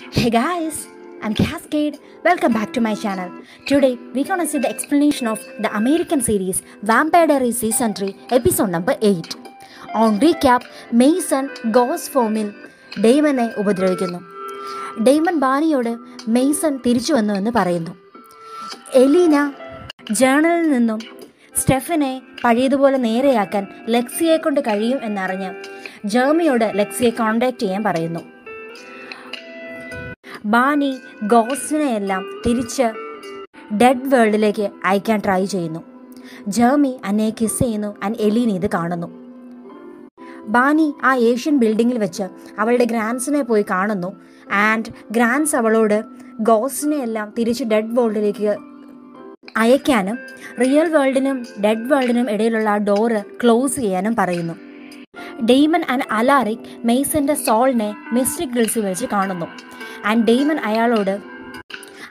Hey guys, I'm Cascade. Welcome back to my channel. Today we're gonna see the explanation of the American series Vampire Diaries Season 3, episode number 8. On recap, Mason goes for Mill ഡെയ്മനെ ഉപദ്രവിക്കുന്നു Damon ബാനിയോട് Mason തിരിച്ചു വന്നുവെന്ന് പറയുന്നു Elina ജേണലിൽ നിന്നും സ്റ്റെഫിനെ പഴയതുപോലെ നേരെയാക്കാൻ ലെക്സിയെ കൊണ്ട് കഴിയും എന്നറിഞ്ഞ് ജേർമിയോട് ലെക്സിയെ കോൺടാക്ട് ചെയ്യാൻ പറയുന്നു ബാനി ഗോസിനെയെല്ലാം തിരിച്ച് ഡെഡ് വേൾഡിലേക്ക് അയക്കാൻ ട്രൈ ചെയ്യുന്നു. ജേമി അന്നയെ കിസ് ചെയ്യുന്നു ആൻഡ് എലീന ഇത് കാണുന്നു. ബാനി ആ ഏഷ്യൻ ബിൽഡിങ്ങിൽ വെച്ച് അവളുടെ ഗ്രാൻസിനെ പോയി കാണുന്നു ആൻഡ് ഗ്രാൻസ് അവളോട് ഗോസിനെ എല്ലാം തിരിച്ച് ഡെഡ് വേൾഡിലേക്ക് അയക്കാനും റിയൽ വേൾഡിനും ഡെഡ് വേൾഡിനും ഇടയിലുള്ള ആ ഡോറ് ക്ലോസ് ചെയ്യാനും പറയുന്നു. ഡെയ്മൻ ആൻഡ് അലാറിക് മെയ്സന്റെ സോളിനെ മിസ്റ്റിക് ഗിൾസിൽ വെച്ച് കാണുന്നു. ആൻഡ് ഡെയ്മൻ അയാളോട്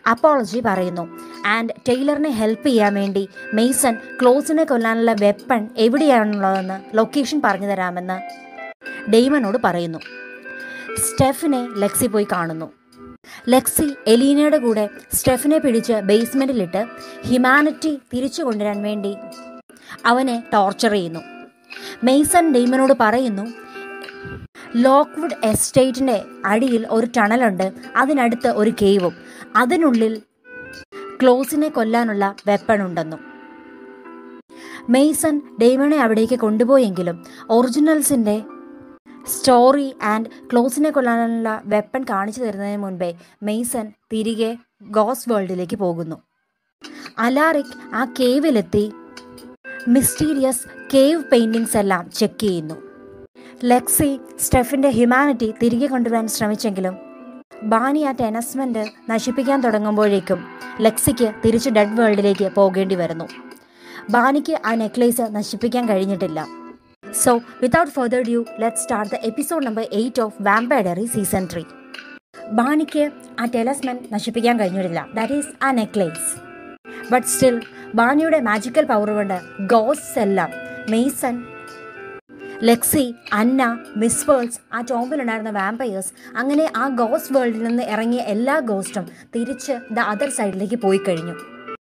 അപ്പോളജി പറയുന്നു ആൻഡ് ടെയ്ലറിനെ ഹെൽപ്പ് ചെയ്യാൻ വേണ്ടി മെയ്സൺ ക്ലോസിനെ കൊല്ലാനുള്ള വെപ്പൺ എവിടെയാണുള്ളതെന്ന് ലൊക്കേഷൻ പറഞ്ഞു തരാമെന്ന് ഡെയ്മനോട് പറയുന്നു. സ്റ്റെഫിനെ ലെക്സി പോയി കാണുന്നു. ലെക്സി എലീനയുടെ കൂടെ സ്റ്റെഫിനെ പിടിച്ച് ബേസ്മെന്റിലിട്ട് ഹ്യൂമാനിറ്റി തിരിച്ചു കൊണ്ടുവരാൻ വേണ്ടി അവനെ ടോർച്ചർ ചെയ്യുന്നു. മെയ്സൺ ഡെയ്മനോട് പറയുന്നു ലോക്ക്വുഡ് എസ്റ്റേറ്റിന്റെ അടിയിൽ ഒരു ടണലുണ്ട് അതിനടുത്ത് ഒരു കേവും. അതിനുള്ളിൽ ക്ലോസിനെ കൊല്ലാനുള്ള വെപ്പൺ ഉണ്ടെന്നും മെയ്സൺ ഡെയ്മണെ അവിടേക്ക് കൊണ്ടുപോയെങ്കിലും ഒറിജിനൽസിന്റെ സ്റ്റോറി ആൻഡ് ക്ലോസിനെ കൊല്ലാനുള്ള വെപ്പൺ കാണിച്ചു തരുന്നതിന് മുൻപേ മെയ്സൺ തിരികെ ഗോസ് വേൾഡിലേക്ക് പോകുന്നു. അലാറിക് ആ കേവിലെത്തി മിസ്റ്റീരിയസ് കേവ് പെയിന്റിങ്സ് എല്ലാം ചെക്ക് ചെയ്യുന്നു. ലെക്സി സ്റ്റെഫിന്റെ ഹ്യൂമാനിറ്റി തിരികെ കൊണ്ടുവരാൻ ശ്രമിച്ചെങ്കിലും ബാനി ആ ടെനസ്മെന്റ് നശിപ്പിക്കാൻ തുടങ്ങുമ്പോഴേക്കും ലെക്സിക്ക് തിരിച്ച് ഡെഡ് വേൾഡിലേക്ക് പോകേണ്ടി വരുന്നു. ബാനിക്ക് ആ നെക്ലേസ് നശിപ്പിക്കാൻ കഴിഞ്ഞിട്ടില്ല. So without further due let start the episode number eight of Vampire Diaries season three. ബാനിക്ക് ആ ടെലസ്മെൻ നശിപ്പിക്കാൻ കഴിഞ്ഞിട്ടില്ല. ദാറ്റ് ഈസ് ആ നെക്ലേസ്. ബട്ട് സ്റ്റിൽ ബാനിയുടെ മാജിക്കൽ പവർ കൊണ്ട് ഗോസ് എല്ലാം. Mason Lexi Anna miss worlds ആ ടോമ്പിലുണ്ടായിരുന്ന വാമ്പയേഴ്സ് അങ്ങനെ ആ ഗോസ് വേൾഡിൽ നിന്ന് ഇറങ്ങിയ എല്ലാ ഗോസ്റ്റും തിരിച്ച് ദ അതർ സൈഡിലേക്ക് പോയി കഴിഞ്ഞു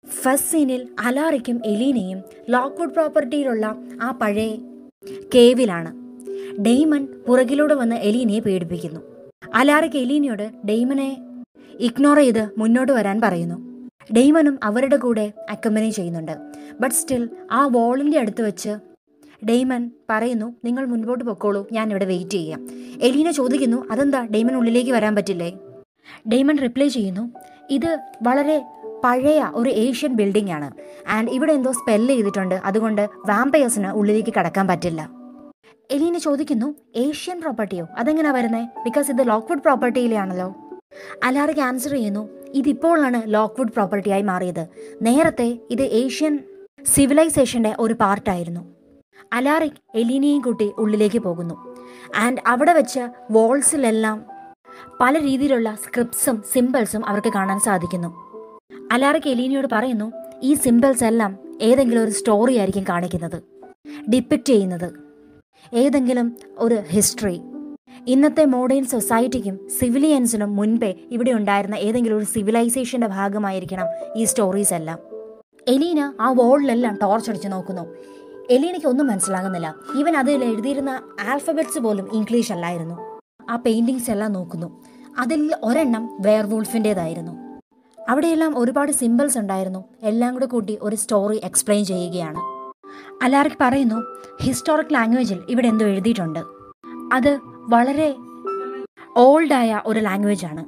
ഫസ്റ്റ് സീനിൽ അലാറിക്കും എലീനയും ലോക്ക്വുഡ് പ്രോപ്പർട്ടിയിലുള്ള ആ പഴയ കേവിലാണ് ഡെയ്മൺ പുറകിലൂടെ വന്ന് എലീനയെ പേടിപ്പിക്കുന്നു. അലാറിക്ക് എലീനയോട് ഡെയ്മനെ ഇഗ്നോർ ചെയ്ത് മുന്നോട്ട് വരാൻ പറയുന്നു. ഡെയ്മനും അവരുടെ കൂടെ അക്കമ്പനി ചെയ്യുന്നുണ്ട്. ബട്ട് സ്റ്റിൽ ആ വോളിന്റെ അടുത്ത് വെച്ച് ഡെയ്മൻ പറയുന്നു നിങ്ങൾ മുൻപോട്ട് പൊക്കോളൂ ഞാൻ ഇവിടെ വെയിറ്റ് ചെയ്യാം. എലീന ചോദിക്കുന്നു അതെന്താ ഡെയ്മൻ ഉള്ളിലേക്ക് വരാൻ പറ്റില്ലേ? ഡെയ്മൻ റിപ്ലൈ ചെയ്യുന്നു ഇത് വളരെ പഴയ ഒരു ഏഷ്യൻ ബിൽഡിംഗ് ആണ്. ആൻഡ് ഇവിടെ എന്തോ സ്പെല്ല് ചെയ്തിട്ടുണ്ട് അതുകൊണ്ട് വാമ്പയേഴ്സിന് ഉള്ളിലേക്ക് കടക്കാൻ പറ്റില്ല. എലീന ചോദിക്കുന്നു ഏഷ്യൻ പ്രോപ്പർട്ടിയോ അതെങ്ങനെയാ വരുന്നത് ബിക്കോസ് ഇത് ലോക്ക്വുഡ് പ്രോപ്പർട്ടിയിലാണല്ലോ അലാറിക്ക് ആൻസർ ചെയ്യുന്നു ഇതിപ്പോഴാണ് ലോക്ക്വുഡ് പ്രോപ്പർട്ടിയായി മാറിയത്. നേരത്തെ ഇത് ഏഷ്യൻ സിവിലൈസേഷന്റെ ഒരു പാർട്ടായിരുന്നു. അലാറിക് എലീനയും കൂട്ടി ഉള്ളിലേക്ക് പോകുന്നു. ആൻഡ് അവിടെ വെച്ച് വോൾസിലെല്ലാം പല രീതിയിലുള്ള സ്ക്രിപ്റ്റ്സും സിമ്പിൾസും അവർക്ക് കാണാൻ സാധിക്കുന്നു. അലാറിക് എലീനിയോട് പറയുന്നു ഈ സിമ്പിൾസ് എല്ലാം ഏതെങ്കിലും ഒരു സ്റ്റോറി ആയിരിക്കും കാണിക്കുന്നത്. ഡിപ്പിക്റ്റ് ചെയ്യുന്നത്. ഏതെങ്കിലും ഒരു ഹിസ്റ്ററി. ഇന്നത്തെ മോഡേൺ സൊസൈറ്റിക്കും സിവിലിയൻസിനും മുൻപേ ഇവിടെ ഉണ്ടായിരുന്ന ഏതെങ്കിലും ഒരു സിവിലൈസേഷന്റെ ഭാഗമായിരിക്കണം ഈ സ്റ്റോറീസ് എല്ലാം. എലീന ആ വോളിലെല്ലാം ടോർച്ച് അടിച്ച് നോക്കുന്നു. എലീനയ്ക്ക് ഒന്നും മനസ്സിലാകുന്നില്ല. ഇവൻ അതിൽ എഴുതിയിരുന്ന ആൽഫബറ്റ്സ് പോലും ഇംഗ്ലീഷ് അല്ലായിരുന്നു. ആ പെയിന്റിങ്സ് എല്ലാം നോക്കുന്നു. അതിൽ ഒരെണ്ണം വെയർവൂൾഫിന്റേതായിരുന്നു അവിടെയെല്ലാം ഒരുപാട് സിമ്പിൾസ് ഉണ്ടായിരുന്നു. എല്ലാം കൂടെ കൂട്ടി ഒരു സ്റ്റോറി എക്സ്പ്ലെയിൻ ചെയ്യുകയാണ്. അലാറിക് പറയുന്നു ഹിസ്റ്റോറിക് ലാംഗ്വേജിൽ ഇവിടെ എന്തോ എഴുതിയിട്ടുണ്ട്. അത് വളരെ ഓൾഡായ ഒരു ലാംഗ്വേജ് ആണ്.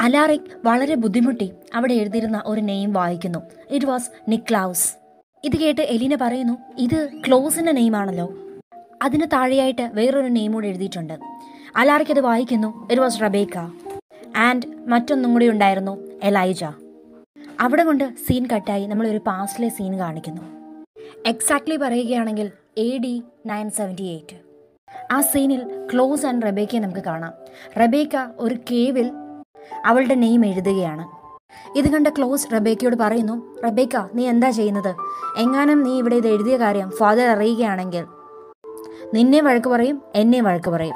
അലാറിക് വളരെ ബുദ്ധിമുട്ടി അവിടെ എഴുതിയിരുന്ന ഒരു നെയിം വായിക്കുന്നു. ഇറ്റ് വാസ് നിക്ലൗസ് ഇത് കേട്ട് എലീന പറയുന്നു ഇത് ക്ലോസിന്റെ നെയിമാണല്ലോ അതിന് താഴെയായിട്ട് വേറൊരു നെയിം കൂടെ എഴുതിയിട്ടുണ്ട്. അലാറിക്ക് അത് വായിക്കുന്നു. ഇറ്റ് വാസ് റബേക്ക ആൻഡ് മറ്റൊന്നും കൂടി ഉണ്ടായിരുന്നു എലൈജ അവിടെ കൊണ്ട് സീൻ കട്ടായി നമ്മൾ ഒരു പാസ്റ്റിലെ സീൻ കാണിക്കുന്നു. എക്സാക്ട്ലി പറയുകയാണെങ്കിൽ A D nine seventy eight ആ സീനിൽ ക്ലോസ് ആൻഡ് റബേക്കയെ നമുക്ക് കാണാം. റബേക്ക ഒരു കേവിൽ അവളുടെ നെയിം എഴുതുകയാണ്. ഇത് കണ്ട ക്ലോസ് റബേക്കയോട് പറയുന്നു റബേക്ക നീ എന്താ ചെയ്യുന്നത്? എങ്ങാനും നീ ഇവിടെ ഇത് എഴുതിയ കാര്യം ഫാദർ അറിയുകയാണെങ്കിൽ നിന്നെ വഴക്ക് പറയും എന്നെ വഴക്ക് പറയും.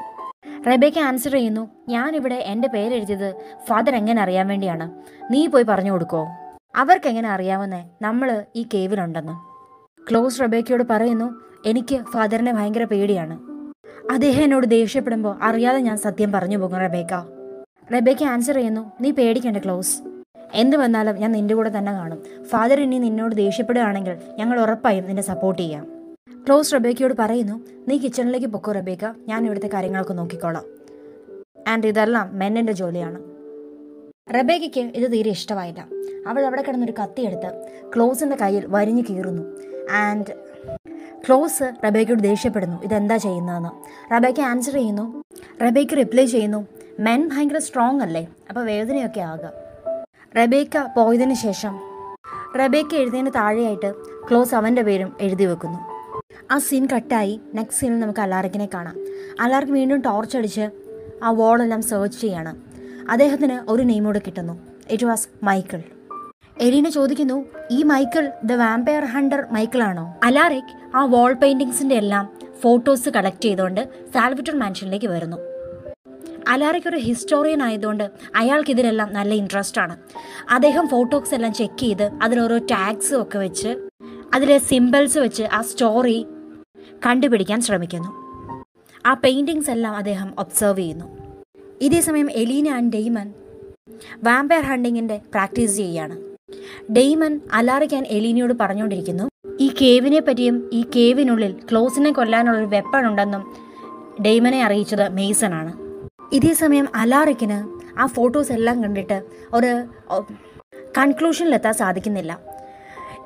റബേക്ക ആൻസർ ചെയ്യുന്നു ഞാനിവിടെ എന്റെ പേരെഴുതിയത് ഫാദർ എങ്ങനെ അറിയാൻ വേണ്ടിയാണ്? നീ പോയി പറഞ്ഞു കൊടുക്കോ? അവർക്ക് എങ്ങനെ അറിയാമെന്നേ നമ്മൾ ഈ കേവിലുണ്ടെന്ന്. ക്ലോസ് റബേക്കയോട് പറയുന്നു എനിക്ക് ഫാദറിനെ ഭയങ്കര പേടിയാണ്. അദ്ദേഹം എന്നോട് ദേഷ്യപ്പെടുമ്പോൾ അറിയാതെ ഞാൻ സത്യം പറഞ്ഞു പോകും റബേക്ക. റബേക്ക ആൻസർ ചെയ്യുന്നു നീ പേടിക്കണ്ട ക്ലോസ്. എന്ത് വന്നാലും ഞാൻ നിന്റെ കൂടെ തന്നെ കാണും. ഫാദർ ഇനി നിന്നോട് ദേഷ്യപ്പെടുകയാണെങ്കിൽ ഞങ്ങൾ ഉറപ്പായും നിന്നെ സപ്പോർട്ട് ചെയ്യാം. ക്ലോസ് റബേക്കയോട് പറയുന്നു നീ കിച്ചണിലേക്ക് പൊക്കോ റബേക്ക. ഞാൻ ഇവിടുത്തെ കാര്യങ്ങളൊക്കെ നോക്കിക്കോളാം. ആൻഡ് ഇതെല്ലാം മെന്നിന്റെ ജോലിയാണ്. റബേക്കയ്ക്ക് ഇത് തീരെ ഇഷ്ടമായില്ല. അവൾ അവിടെ കിടന്നൊരു കത്തിയെടുത്ത് ക്ലോസിന്റെ കയ്യിൽ വരിഞ്ഞു കീറുന്നു. And close റബേക്കയോട് ദേഷ്യപ്പെടുന്നു. ഇതെന്താ ചെയ്യുന്നതെന്ന്? റബേക്ക ആൻസർ ചെയ്യുന്നു റബേക്ക് റിപ്ലൈ ചെയ്യുന്നു മെൻ ഭയങ്കര സ്ട്രോങ് അല്ലേ? അപ്പോൾ വേദനയൊക്കെ ആകുക റബേക്ക പോയതിനു ശേഷം റബേക്ക എഴുതിയതിന് താഴെയായിട്ട് ക്ലോസ് അവന്റെ പേരും എഴുതി വെക്കുന്നു. ആ സീൻ കട്ടായി നെക്സ്റ്റ് സീനിൽ നമുക്ക് അലാറിക്കിനെ കാണാം. അലാർക്ക് വീണ്ടും ടോർച്ച് അടിച്ച് ആ വോളെല്ലാം സെർച്ച് ചെയ്യാണ്. അദ്ദേഹത്തിന് ഒരു നെയിമൂടെ കിട്ടുന്നു. ഇറ്റ് വാസ് മൈക്കിൾ എലീന ചോദിക്കുന്നു ഈ മൈക്കിൾ ദ വാമ്പയർ ഹണ്ടർ മൈക്കിളാണോ? അലാറിക് ആ വാൾ പെയിന്റിങ്സിന്റെ എല്ലാം ഫോട്ടോസ് കളക്ട് ചെയ്തുകൊണ്ട് സാൽവിറ്റർ മാൻഷനിലേക്ക് വരുന്നു. അലാറയ്ക്ക് ഒരു ഹിസ്റ്റോറിയൻ ആയതുകൊണ്ട് അയാൾക്ക് ഇതിലെല്ലാം നല്ല ഇൻട്രസ്റ്റ് ആണ്. അദ്ദേഹം ഫോട്ടോസ് എല്ലാം ചെക്ക് ചെയ്ത് അതിലോരോ ടാഗ്സും ഒക്കെ വെച്ച് അതിലെ സിമ്പിൾസ് വെച്ച് ആ സ്റ്റോറി കണ്ടുപിടിക്കാൻ ശ്രമിക്കുന്നു. ആ പെയിന്റിങ്സ് എല്ലാം അദ്ദേഹം ഒബ്സർവ് ചെയ്യുന്നു. ഇതേ സമയം എലീന ആൻഡ് ഡെയ്മൻ വാമ്പയർ ഹണ്ടിങ്ങിന്റെ പ്രാക്ടീസ് ചെയ്യുകയാണ്. ഡെയ്മൻ അലാറിക്കാൻ എലീനിയോട് പറഞ്ഞുകൊണ്ടിരിക്കുന്നു. ഈ കേവിനെ പറ്റിയും ഈ കേവിനുള്ളിൽ ക്ലോസിനെ കൊല്ലാനുള്ള ഒരു വെപ്പൺ ഉണ്ടെന്നും ഡെയ്മനെ അറിയിച്ചത് മെയ്സൺ ആണ് ഇതേ സമയം അലാറിക്കിന് ആ ഫോട്ടോസ് എല്ലാം കണ്ടിട്ട് ഒരു കൺക്ലൂഷനിലെത്താൻ സാധിക്കുന്നില്ല.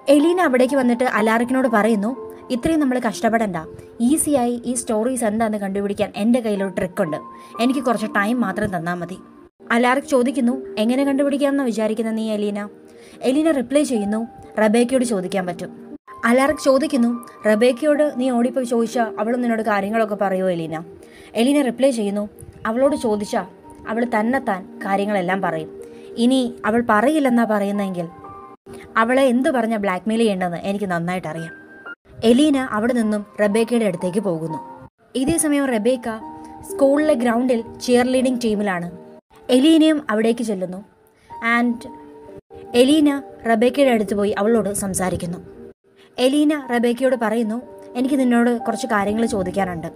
എലീന അവിടേക്ക് വന്നിട്ട് അലാറിക്കിനോട് പറയുന്നു ഇത്രയും നമ്മൾ കഷ്ടപ്പെടണ്ട. ഈസിയായി ഈ സ്റ്റോറീസ് എന്താണെന്ന് കണ്ടുപിടിക്കാൻ എന്റെ കയ്യിലൊരു ട്രിക്കുണ്ട്. എനിക്ക് കുറച്ച് ടൈം മാത്രം തന്നാൽ മതി. അലാറിക് ചോദിക്കുന്നു എങ്ങനെ കണ്ടുപിടിക്കാമെന്ന് വിചാരിക്കുന്ന നീ എലീന? എലീന റിപ്ലൈ ചെയ്യുന്നു. റബേക്കയോട് ചോദിക്കാൻ പറ്റും. അലാറിക് ചോദിക്കുന്നു റബേക്കയോട് നീ ഓടിപ്പോയി ചോദിച്ചാൽ അവൾ നിന്നോട് കാര്യങ്ങളൊക്കെ പറയുമോ എലീന? എലീന റിപ്ലൈ ചെയ്യുന്നു അവളോട് ചോദിച്ചാൽ അവൾ തന്നെത്താൻ കാര്യങ്ങളെല്ലാം പറയും. ഇനി അവൾ പറയില്ലെന്നാ പറയുന്നെങ്കിൽ അവളെ എന്ത് പറഞ്ഞ ബ്ലാക്ക്മെയിൽ ചെയ്യേണ്ടെന്ന് എനിക്ക് നന്നായിട്ട് അറിയാം എലീന അവിടെ നിന്നും റബേക്കയുടെ അടുത്തേക്ക് പോകുന്നു. ഇതേ സമയം റബേക്ക സ്കൂളിലെ ഗ്രൗണ്ടിൽ ചിയർ ലീഡിംഗ് ടീമിലാണ് എലീനയും അവിടേക്ക് ചെല്ലുന്നു. ആൻഡ് എലീന റബേക്കയുടെ അടുത്ത് പോയി അവളോട് സംസാരിക്കുന്നു. എലീന റബേക്കയോട് പറയുന്നു എനിക്ക് നിന്നോട് കുറച്ച് കാര്യങ്ങൾ ചോദിക്കാനുണ്ട്.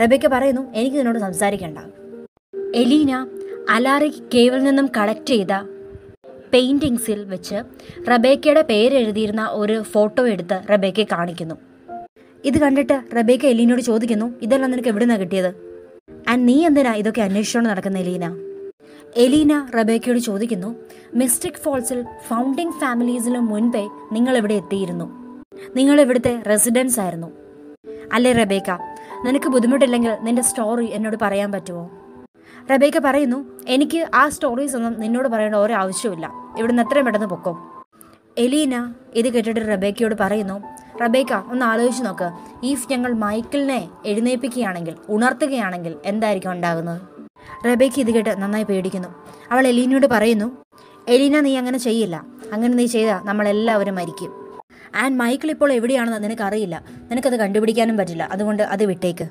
റബേക്ക പറയുന്നു എനിക്ക് നിന്നോട് സംസാരിക്കണ്ട. എലീന അലാറിക് കേവിൽ നിന്നും കളക്ട് ചെയ്ത പെയിന്റിങ്സിൽ വെച്ച് റബേക്കയുടെ പേരെഴുതിയിരുന്ന ഒരു ഫോട്ടോ എടുത്ത് റബേക്കയെ കാണിക്കുന്നു. ഇത് കണ്ടിട്ട് റബേക്ക എലീനയോട് ചോദിക്കുന്നു ഇതെല്ലാം നിനക്ക് എവിടെ നിന്നാണ് കിട്ടിയത്? ആൻഡ് നീ എന്തിനാ ഇതൊക്കെ അന്വേഷിച്ചുകൊണ്ട് നടക്കുന്ന എലീന? എലീന റബേക്കയോട് ചോദിക്കുന്നു മിസ്റ്റിക് ഫോൾസിൽ ഫൗണ്ടിങ് ഫാമിലീസിന് മുൻപേ നിങ്ങൾ ഇവിടെ എത്തിയിരുന്നു? നിങ്ങൾ ഇവിടുത്തെ റെസിഡൻസ് ആയിരുന്നു? അല്ലേ റബേക്ക നിനക്ക് ബുദ്ധിമുട്ടില്ലെങ്കിൽ നിന്റെ സ്റ്റോറി എന്നോട് പറയാൻ പറ്റുമോ? റബേക്ക പറയുന്നു എനിക്ക് ആ സ്റ്റോറീസ് ഒന്നും നിന്നോട് പറയേണ്ട ഒരു ആവശ്യമില്ല ഇവിടുന്ന് എത്രയും പെട്ടെന്ന് പൊക്കോ. എലീന ഇത് കേട്ടിട്ട് റബേക്കയോട് പറയുന്നു റബേക്ക ഒന്ന് ആലോചിച്ച് നോക്ക്. ഈഫ് ഞങ്ങൾ മൈക്കിളിനെ എഴുന്നേൽപ്പിക്കുകയാണെങ്കിൽ ഉണർത്തുകയാണെങ്കിൽ എന്തായിരിക്കും ഉണ്ടാകുന്നത്? റബേക്ക ഇത് കേട്ട് നന്നായി പേടിക്കുന്നു. അവൾ എലീനയോട് പറയുന്നു എലീന നീ അങ്ങനെ ചെയ്യില്ല. അങ്ങനെ നീ ചെയ്താൽ നമ്മളെല്ലാവരും മരിക്കും. ആൻഡ് മൈക്കിൾ ഇപ്പോൾ എവിടെയാണെന്ന് നിനക്കറിയില്ല. നിനക്കത് കണ്ടുപിടിക്കാനും പറ്റില്ല. അതുകൊണ്ട് അത് വിട്ടേക്ക്.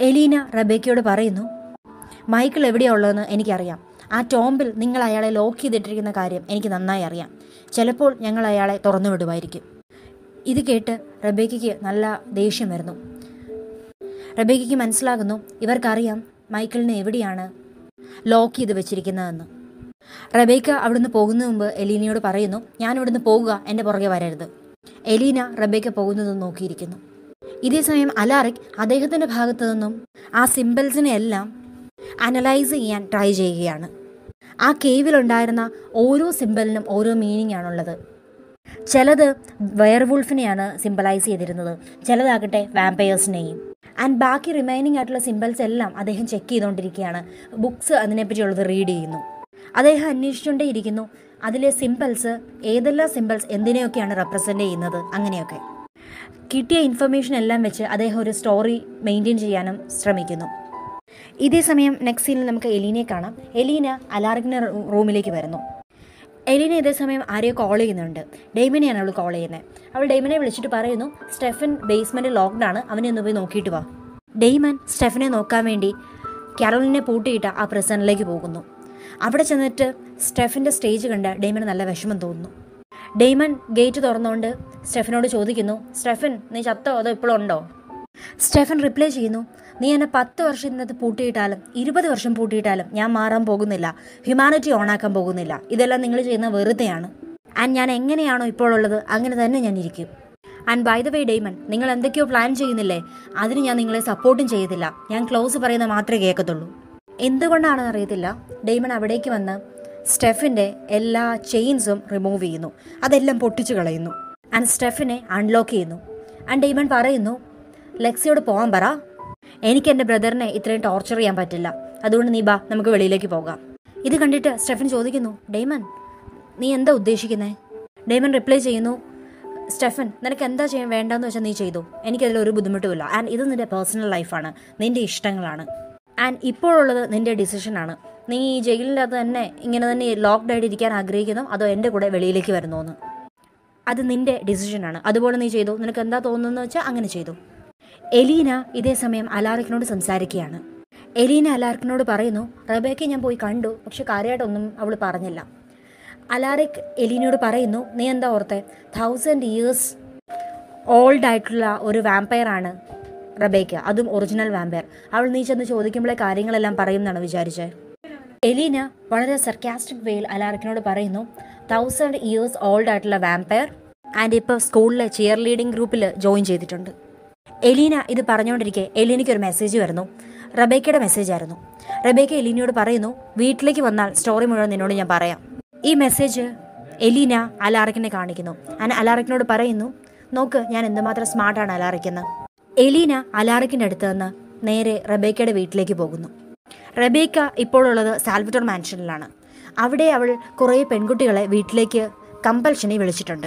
എലീന റബേക്കയോട് പറയുന്നു മൈക്കിൾ എവിടെയാ ഉള്ളതെന്ന് എനിക്കറിയാം. ആ ടോംബിൽ നിങ്ങൾ അയാളെ ലോക്ക് ചെയ്തിട്ടിരിക്കുന്ന കാര്യം എനിക്ക് നന്നായി അറിയാം. ചിലപ്പോൾ ഞങ്ങൾ അയാളെ തുറന്നു വിടുമായിരിക്കും. ഇത് കേട്ട് റബേക്കയ്ക്ക് നല്ല ദേഷ്യം വരുന്നു. റബേക്കയ്ക്ക് മനസ്സിലാകുന്നു ഇവർക്കറിയാം മൈക്കിളിനെ എവിടെയാണ് ലോക്ക് ചെയ്ത് വെച്ചിരിക്കുന്നതെന്ന്. റബേക്ക അവിടുന്ന് പോകുന്ന മുമ്പ് എലീനയോട് പറയുന്നു ഞാൻ ഇവിടുന്ന് പോകുക എന്റെ പുറകെ വരരുത്. എലീന റബേക്ക പോകുന്നത് നോക്കിയിരിക്കുന്നു. ഇതേസമയം അലാറിക് അദ്ദേഹത്തിന്റെ ഭാഗത്തു നിന്നും ആ സിമ്പിൾസിനെ എല്ലാം അനലൈസ് ചെയ്യാൻ ട്രൈ ചെയ്യുകയാണ്. ആ കേവിലുണ്ടായിരുന്ന ഓരോ സിമ്പിളിനും ഓരോ മീനിങ് ആണുള്ളത്. ചിലത് വെയർവുൾഫിനെയാണ് സിമ്പലൈസ് ചെയ്തിരുന്നത്. ചിലതാകട്ടെ വാമ്പയേഴ്സിനെയും ആൻഡ് ബാക്കി റിമൈനിങ് ആയിട്ടുള്ള സിമ്പിൾസ് എല്ലാം അദ്ദേഹം ചെക്ക് ചെയ്തുകൊണ്ടിരിക്കുകയാണ് ബുക്സ് അതിനെപ്പറ്റിയുള്ളത് റീഡ് ചെയ്യുന്നു. അദ്ദേഹം അന്വേഷിച്ചുകൊണ്ടേയിരിക്കുന്നു അതിലെ സിമ്പിൾസ് ഏതെല്ലാം സിമ്പിൾസ് എന്തിനെയൊക്കെയാണ് റെപ്രസെന്റ് ചെയ്യുന്നത്? അങ്ങനെയൊക്കെ. കിട്ടിയ ഇൻഫർമേഷൻ എല്ലാം വെച്ച് അദ്ദേഹം ഒരു സ്റ്റോറി മെയിന്റെയിൻ ചെയ്യാനും ശ്രമിക്കുന്നു. ഇതേ സമയം നെക്സ്റ്റ് സീനിൽ നമുക്ക് എലീനെ കാണാം. എലീന അലാറിക്കിന്റെ റൂമിലേക്ക് വരുന്നു. എലീന ഇതേ സമയം ആരെയോ കോൾ ചെയ്യുന്നുണ്ട്. ഡെയ്മിനെയാണ് അവൾ കോൾ ചെയ്യുന്നത് അവൾ ഡെയ്മിനെ വിളിച്ചിട്ട് പറയുന്നു സ്റ്റെഫൻ ബേസ്മെന്റ് ആണ്. അവനെ ഒന്ന് പോയി നോക്കിയിട്ട് വാ. ഡെയ്മൻ സ്റ്റെഫനെ നോക്കാൻ വേണ്ടി കാരോളിനെ പൂട്ടിയിട്ട് ആ പ്രസന്റിലേക്ക് പോകുന്നു. അവിടെ ചെന്നിട്ട് സ്റ്റെഫിന്റെ സ്റ്റേജ് കണ്ട് ഡെയ്മന് നല്ല വിഷമം തോന്നുന്നു. ഡെയ്മൻ ഗേറ്റ് തുറന്നുകൊണ്ട് സ്റ്റെഫിനോട് ചോദിക്കുന്നു സ്റ്റെഫൻ നീ ചത്തോ? അതോ ഇപ്പോഴും ഉണ്ടോ? സ്റ്റെഫൻ റിപ്ലൈ ചെയ്യുന്നു നീ എന്നെ പത്ത് വർഷം ഇന്നത്തെ പൂട്ടിയിട്ടാലും ഇരുപത് വർഷം പൂട്ടിയിട്ടാലും ഞാൻ മാറാൻ പോകുന്നില്ല. ഹ്യൂമാനിറ്റി ഓണാക്കാൻ പോകുന്നില്ല. ഇതെല്ലാം നിങ്ങൾ ചെയ്യുന്ന വെറുതെയാണ്. ആൻഡ് ഞാൻ എങ്ങനെയാണോ ഇപ്പോഴുള്ളത് അങ്ങനെ തന്നെ ഞാൻ ഇരിക്കും. And by the way Damon നിങ്ങൾ എന്തൊക്കെയോ പ്ലാൻ ചെയ്യുന്നില്ലേ? അതിന് ഞാൻ നിങ്ങളെ സപ്പോർട്ടും ചെയ്തില്ല ഞാൻ ക്ലോസ് പറയുന്ന മാത്രമേ കേൾക്കത്തുള്ളൂ. എന്തുകൊണ്ടാണെന്ന് അറിയത്തില്ല. ഡെയ്മൺ അവിടേക്ക് വന്ന് സ്റ്റെഫിന്റെ എല്ലാ ചെയിൻസും റിമൂവ് ചെയ്യുന്നു. അതെല്ലാം പൊട്ടിച്ചു കളയുന്നു. ആൻഡ് സ്റ്റെഫിനെ അൺലോക്ക് ചെയ്യുന്നു. ആൻഡ് ഡെയ്മൺ പറയുന്നു ലെക്സിയോട് പോകാൻ പറ. എനിക്ക് എന്റെ ബ്രദറിനെ ഇത്രയും ടോർച്ചർ ചെയ്യാൻ പറ്റില്ല. അതുകൊണ്ട് നീ ബാ നമുക്ക് വെളിയിലേക്ക് പോകാം. ഇത് കണ്ടിട്ട് സ്റ്റെഫൻ ചോദിക്കുന്നു ഡെയ്മൻ നീ എന്താ ഉദ്ദേശിക്കുന്നത് ഡെയ്മൻ റിപ്ലൈ ചെയ്യുന്നു സ്റ്റെഫൻ നിനക്ക് എന്താ ചെയ്യാൻ വേണ്ടെന്ന് വെച്ചാൽ നീ ചെയ്തു. എനിക്കതിൽ ഒരു ബുദ്ധിമുട്ടുമില്ല ആൻഡ് ഇത് നിന്റെ പേഴ്സണൽ ലൈഫാണ് നിന്റെ ഇഷ്ടങ്ങളാണ്. ആൻഡ് ഇപ്പോഴുള്ളത് നിന്റെ ഡിസിഷനാണ് നീ ഈ ജയിലിനകത്ത് തന്നെ ഇങ്ങനെ തന്നെ ലോക്ക്ഡ് ആയിട്ട് ഇരിക്കാൻ ആഗ്രഹിക്കുന്നു. അതോ എന്റെ കൂടെ വെളിയിലേക്ക് വരുന്നോന്ന് അത് നിന്റെ ഡിസിഷനാണ് അതുപോലെ നീ ചെയ്തു. നിനക്ക് എന്താ തോന്നുന്നത് വെച്ചാൽ അങ്ങനെ ചെയ്തു. എലീന ഇതേ സമയം അലാറിക്കിനോട് സംസാരിക്കുകയാണ്. എലീന അലാറിക്കിനോട് പറയുന്നു റബേക്കെ ഞാൻ പോയി കണ്ടു. പക്ഷെ കാര്യമായിട്ടൊന്നും അവൾ പറഞ്ഞില്ല. അലാറിക് എലീനയോട് പറയുന്നു നീ എന്താ ഓർത്തെ? തൗസൻഡ് ഇയേഴ്സ് ഓൾഡ് ആയിട്ടുള്ള ഒരു വാമ്പയർ ആണ് റബേക്ക. അതും ഒറിജിനൽ വാമ്പയർ അവൾ നീ ചെന്ന് ചോദിക്കുമ്പോഴേ കാര്യങ്ങളെല്ലാം പറയും എന്നാണ് വിചാരിച്ചത് എലീന വളരെ സർക്കാസ്റ്റിക് വേയിൽ അലാറിക്കിനോട് പറയുന്നു തൗസൻഡ് ഇയേഴ്സ് ഓൾഡ് ആയിട്ടുള്ള വാമ്പയർ ആൻഡ് ഇപ്പോൾ സ്കൂളിലെ ചിയർ ലീഡിംഗ് ഗ്രൂപ്പിൽ ജോയിൻ ചെയ്തിട്ടുണ്ട്. എലീന ഇത് പറഞ്ഞുകൊണ്ടിരിക്കെ എലീനയ്ക്ക് ഒരു മെസ്സേജ് വരുന്നു. റബേക്കയുടെ മെസ്സേജ് ആയിരുന്നു. റബേക്ക എലീനയോട് പറയുന്നു വീട്ടിലേക്ക് വന്നാൽ സ്റ്റോറി മുഴുവൻ നിന്നോട് ഞാൻ പറയാം. ഈ മെസ്സേജ് എലീന അലാറിക്കിനെ കാണിക്കുന്നു. ഞാൻ അലാറിക്കിനോട് പറയുന്നു നോക്ക് ഞാൻ എന്തുമാത്രം സ്മാർട്ടാണ് അലാറിക്കുന്നത് എലീന അലാറിക്കിന്റെ അടുത്ത് നിന്ന് നേരെ റബേക്കയുടെ വീട്ടിലേക്ക് പോകുന്നു. റബേക്ക ഇപ്പോഴുള്ളത് സാൽവറ്റോർ മാൻഷനിലാണ്. അവിടെ അവൾ കുറേ പെൺകുട്ടികളെ വീട്ടിലേക്ക് കമ്പൽഷനെ വിളിച്ചിട്ടുണ്ട്.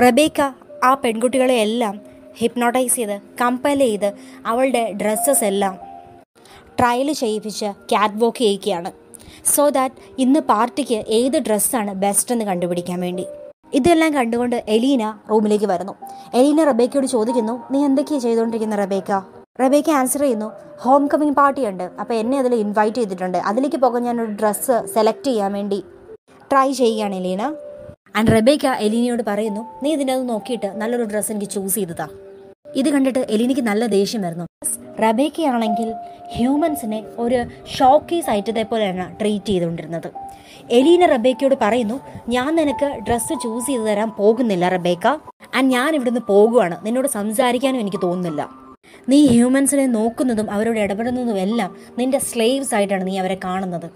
റബേക്ക ആ പെൺകുട്ടികളെ എല്ലാം ഹിപ്നോട്ടൈസ് ചെയ്ത് കമ്പൽ ചെയ്ത് അവളുടെ ഡ്രസ്സസ് എല്ലാം ട്രയൽ ചെയ്യിപ്പിച്ച് ക്യാറ്റ് വോക്ക് ചെയ്യിക്കുകയാണ്. സോ ദാറ്റ് ഇന്ന് പാർട്ടിക്ക് ഏത് ഡ്രസ്സാണ് ബെസ്റ്റ് എന്ന് കണ്ടുപിടിക്കാൻ വേണ്ടി. ഇതെല്ലാം കണ്ടുകൊണ്ട് എലീന റൂമിലേക്ക് വരുന്നു. എലീന റബേക്കയോട് ചോദിക്കുന്നു നീ എന്തൊക്കെയാണ് ചെയ്തുകൊണ്ടിരിക്കുന്ന റബേക്ക? റബേക്ക ആൻസർ ചെയ്യുന്നു ഹോം കമ്മിങ് പാർട്ടി ഉണ്ട്. അപ്പോൾ എന്നെ അതിൽ ഇൻവൈറ്റ് ചെയ്തിട്ടുണ്ട്. അതിലേക്ക് പോകാൻ ഞാനൊരു ഡ്രസ്സ് സെലക്ട് ചെയ്യാൻ വേണ്ടി ട്രൈ ചെയ്യുകയാണ് എലീന. ആൻഡ് റബേക്ക എലീനയോട് പറയുന്നു നീ ഇതിനകത്ത് നോക്കിയിട്ട് നല്ലൊരു ഡ്രസ്സ് എനിക്ക് ചൂസ് ചെയ്തതാ. ഇത് കണ്ടിട്ട് എലിനിക്ക് നല്ല ദേഷ്യം വരുന്നു. റബേക്കയാണെങ്കിൽ ഹ്യൂമൻസിനെ ഒരു ഷോക്കേസ് ഐറ്റത്തെ പോലെയാണ് ട്രീറ്റ് ചെയ്തുകൊണ്ടിരുന്നത്. എലീന റബേക്കയോട് പറയുന്നു ഞാൻ നിനക്ക് ഡ്രസ്സ് ചൂസ് ചെയ്ത് തരാൻ പോകുന്നില്ല റബേക്ക. ആൻഡ് ഞാൻ ഇവിടുന്ന് പോകുവാണ്. നിന്നോട് സംസാരിക്കാനും എനിക്ക് തോന്നുന്നില്ല. നീ ഹ്യൂമൻസിനെ നോക്കുന്നതും അവരോട് ഇടപെടുന്നതും എല്ലാം നിന്റെ സ്ലേവ്സ് ആയിട്ടാണ് നീ അവരെ കാണുന്നത്.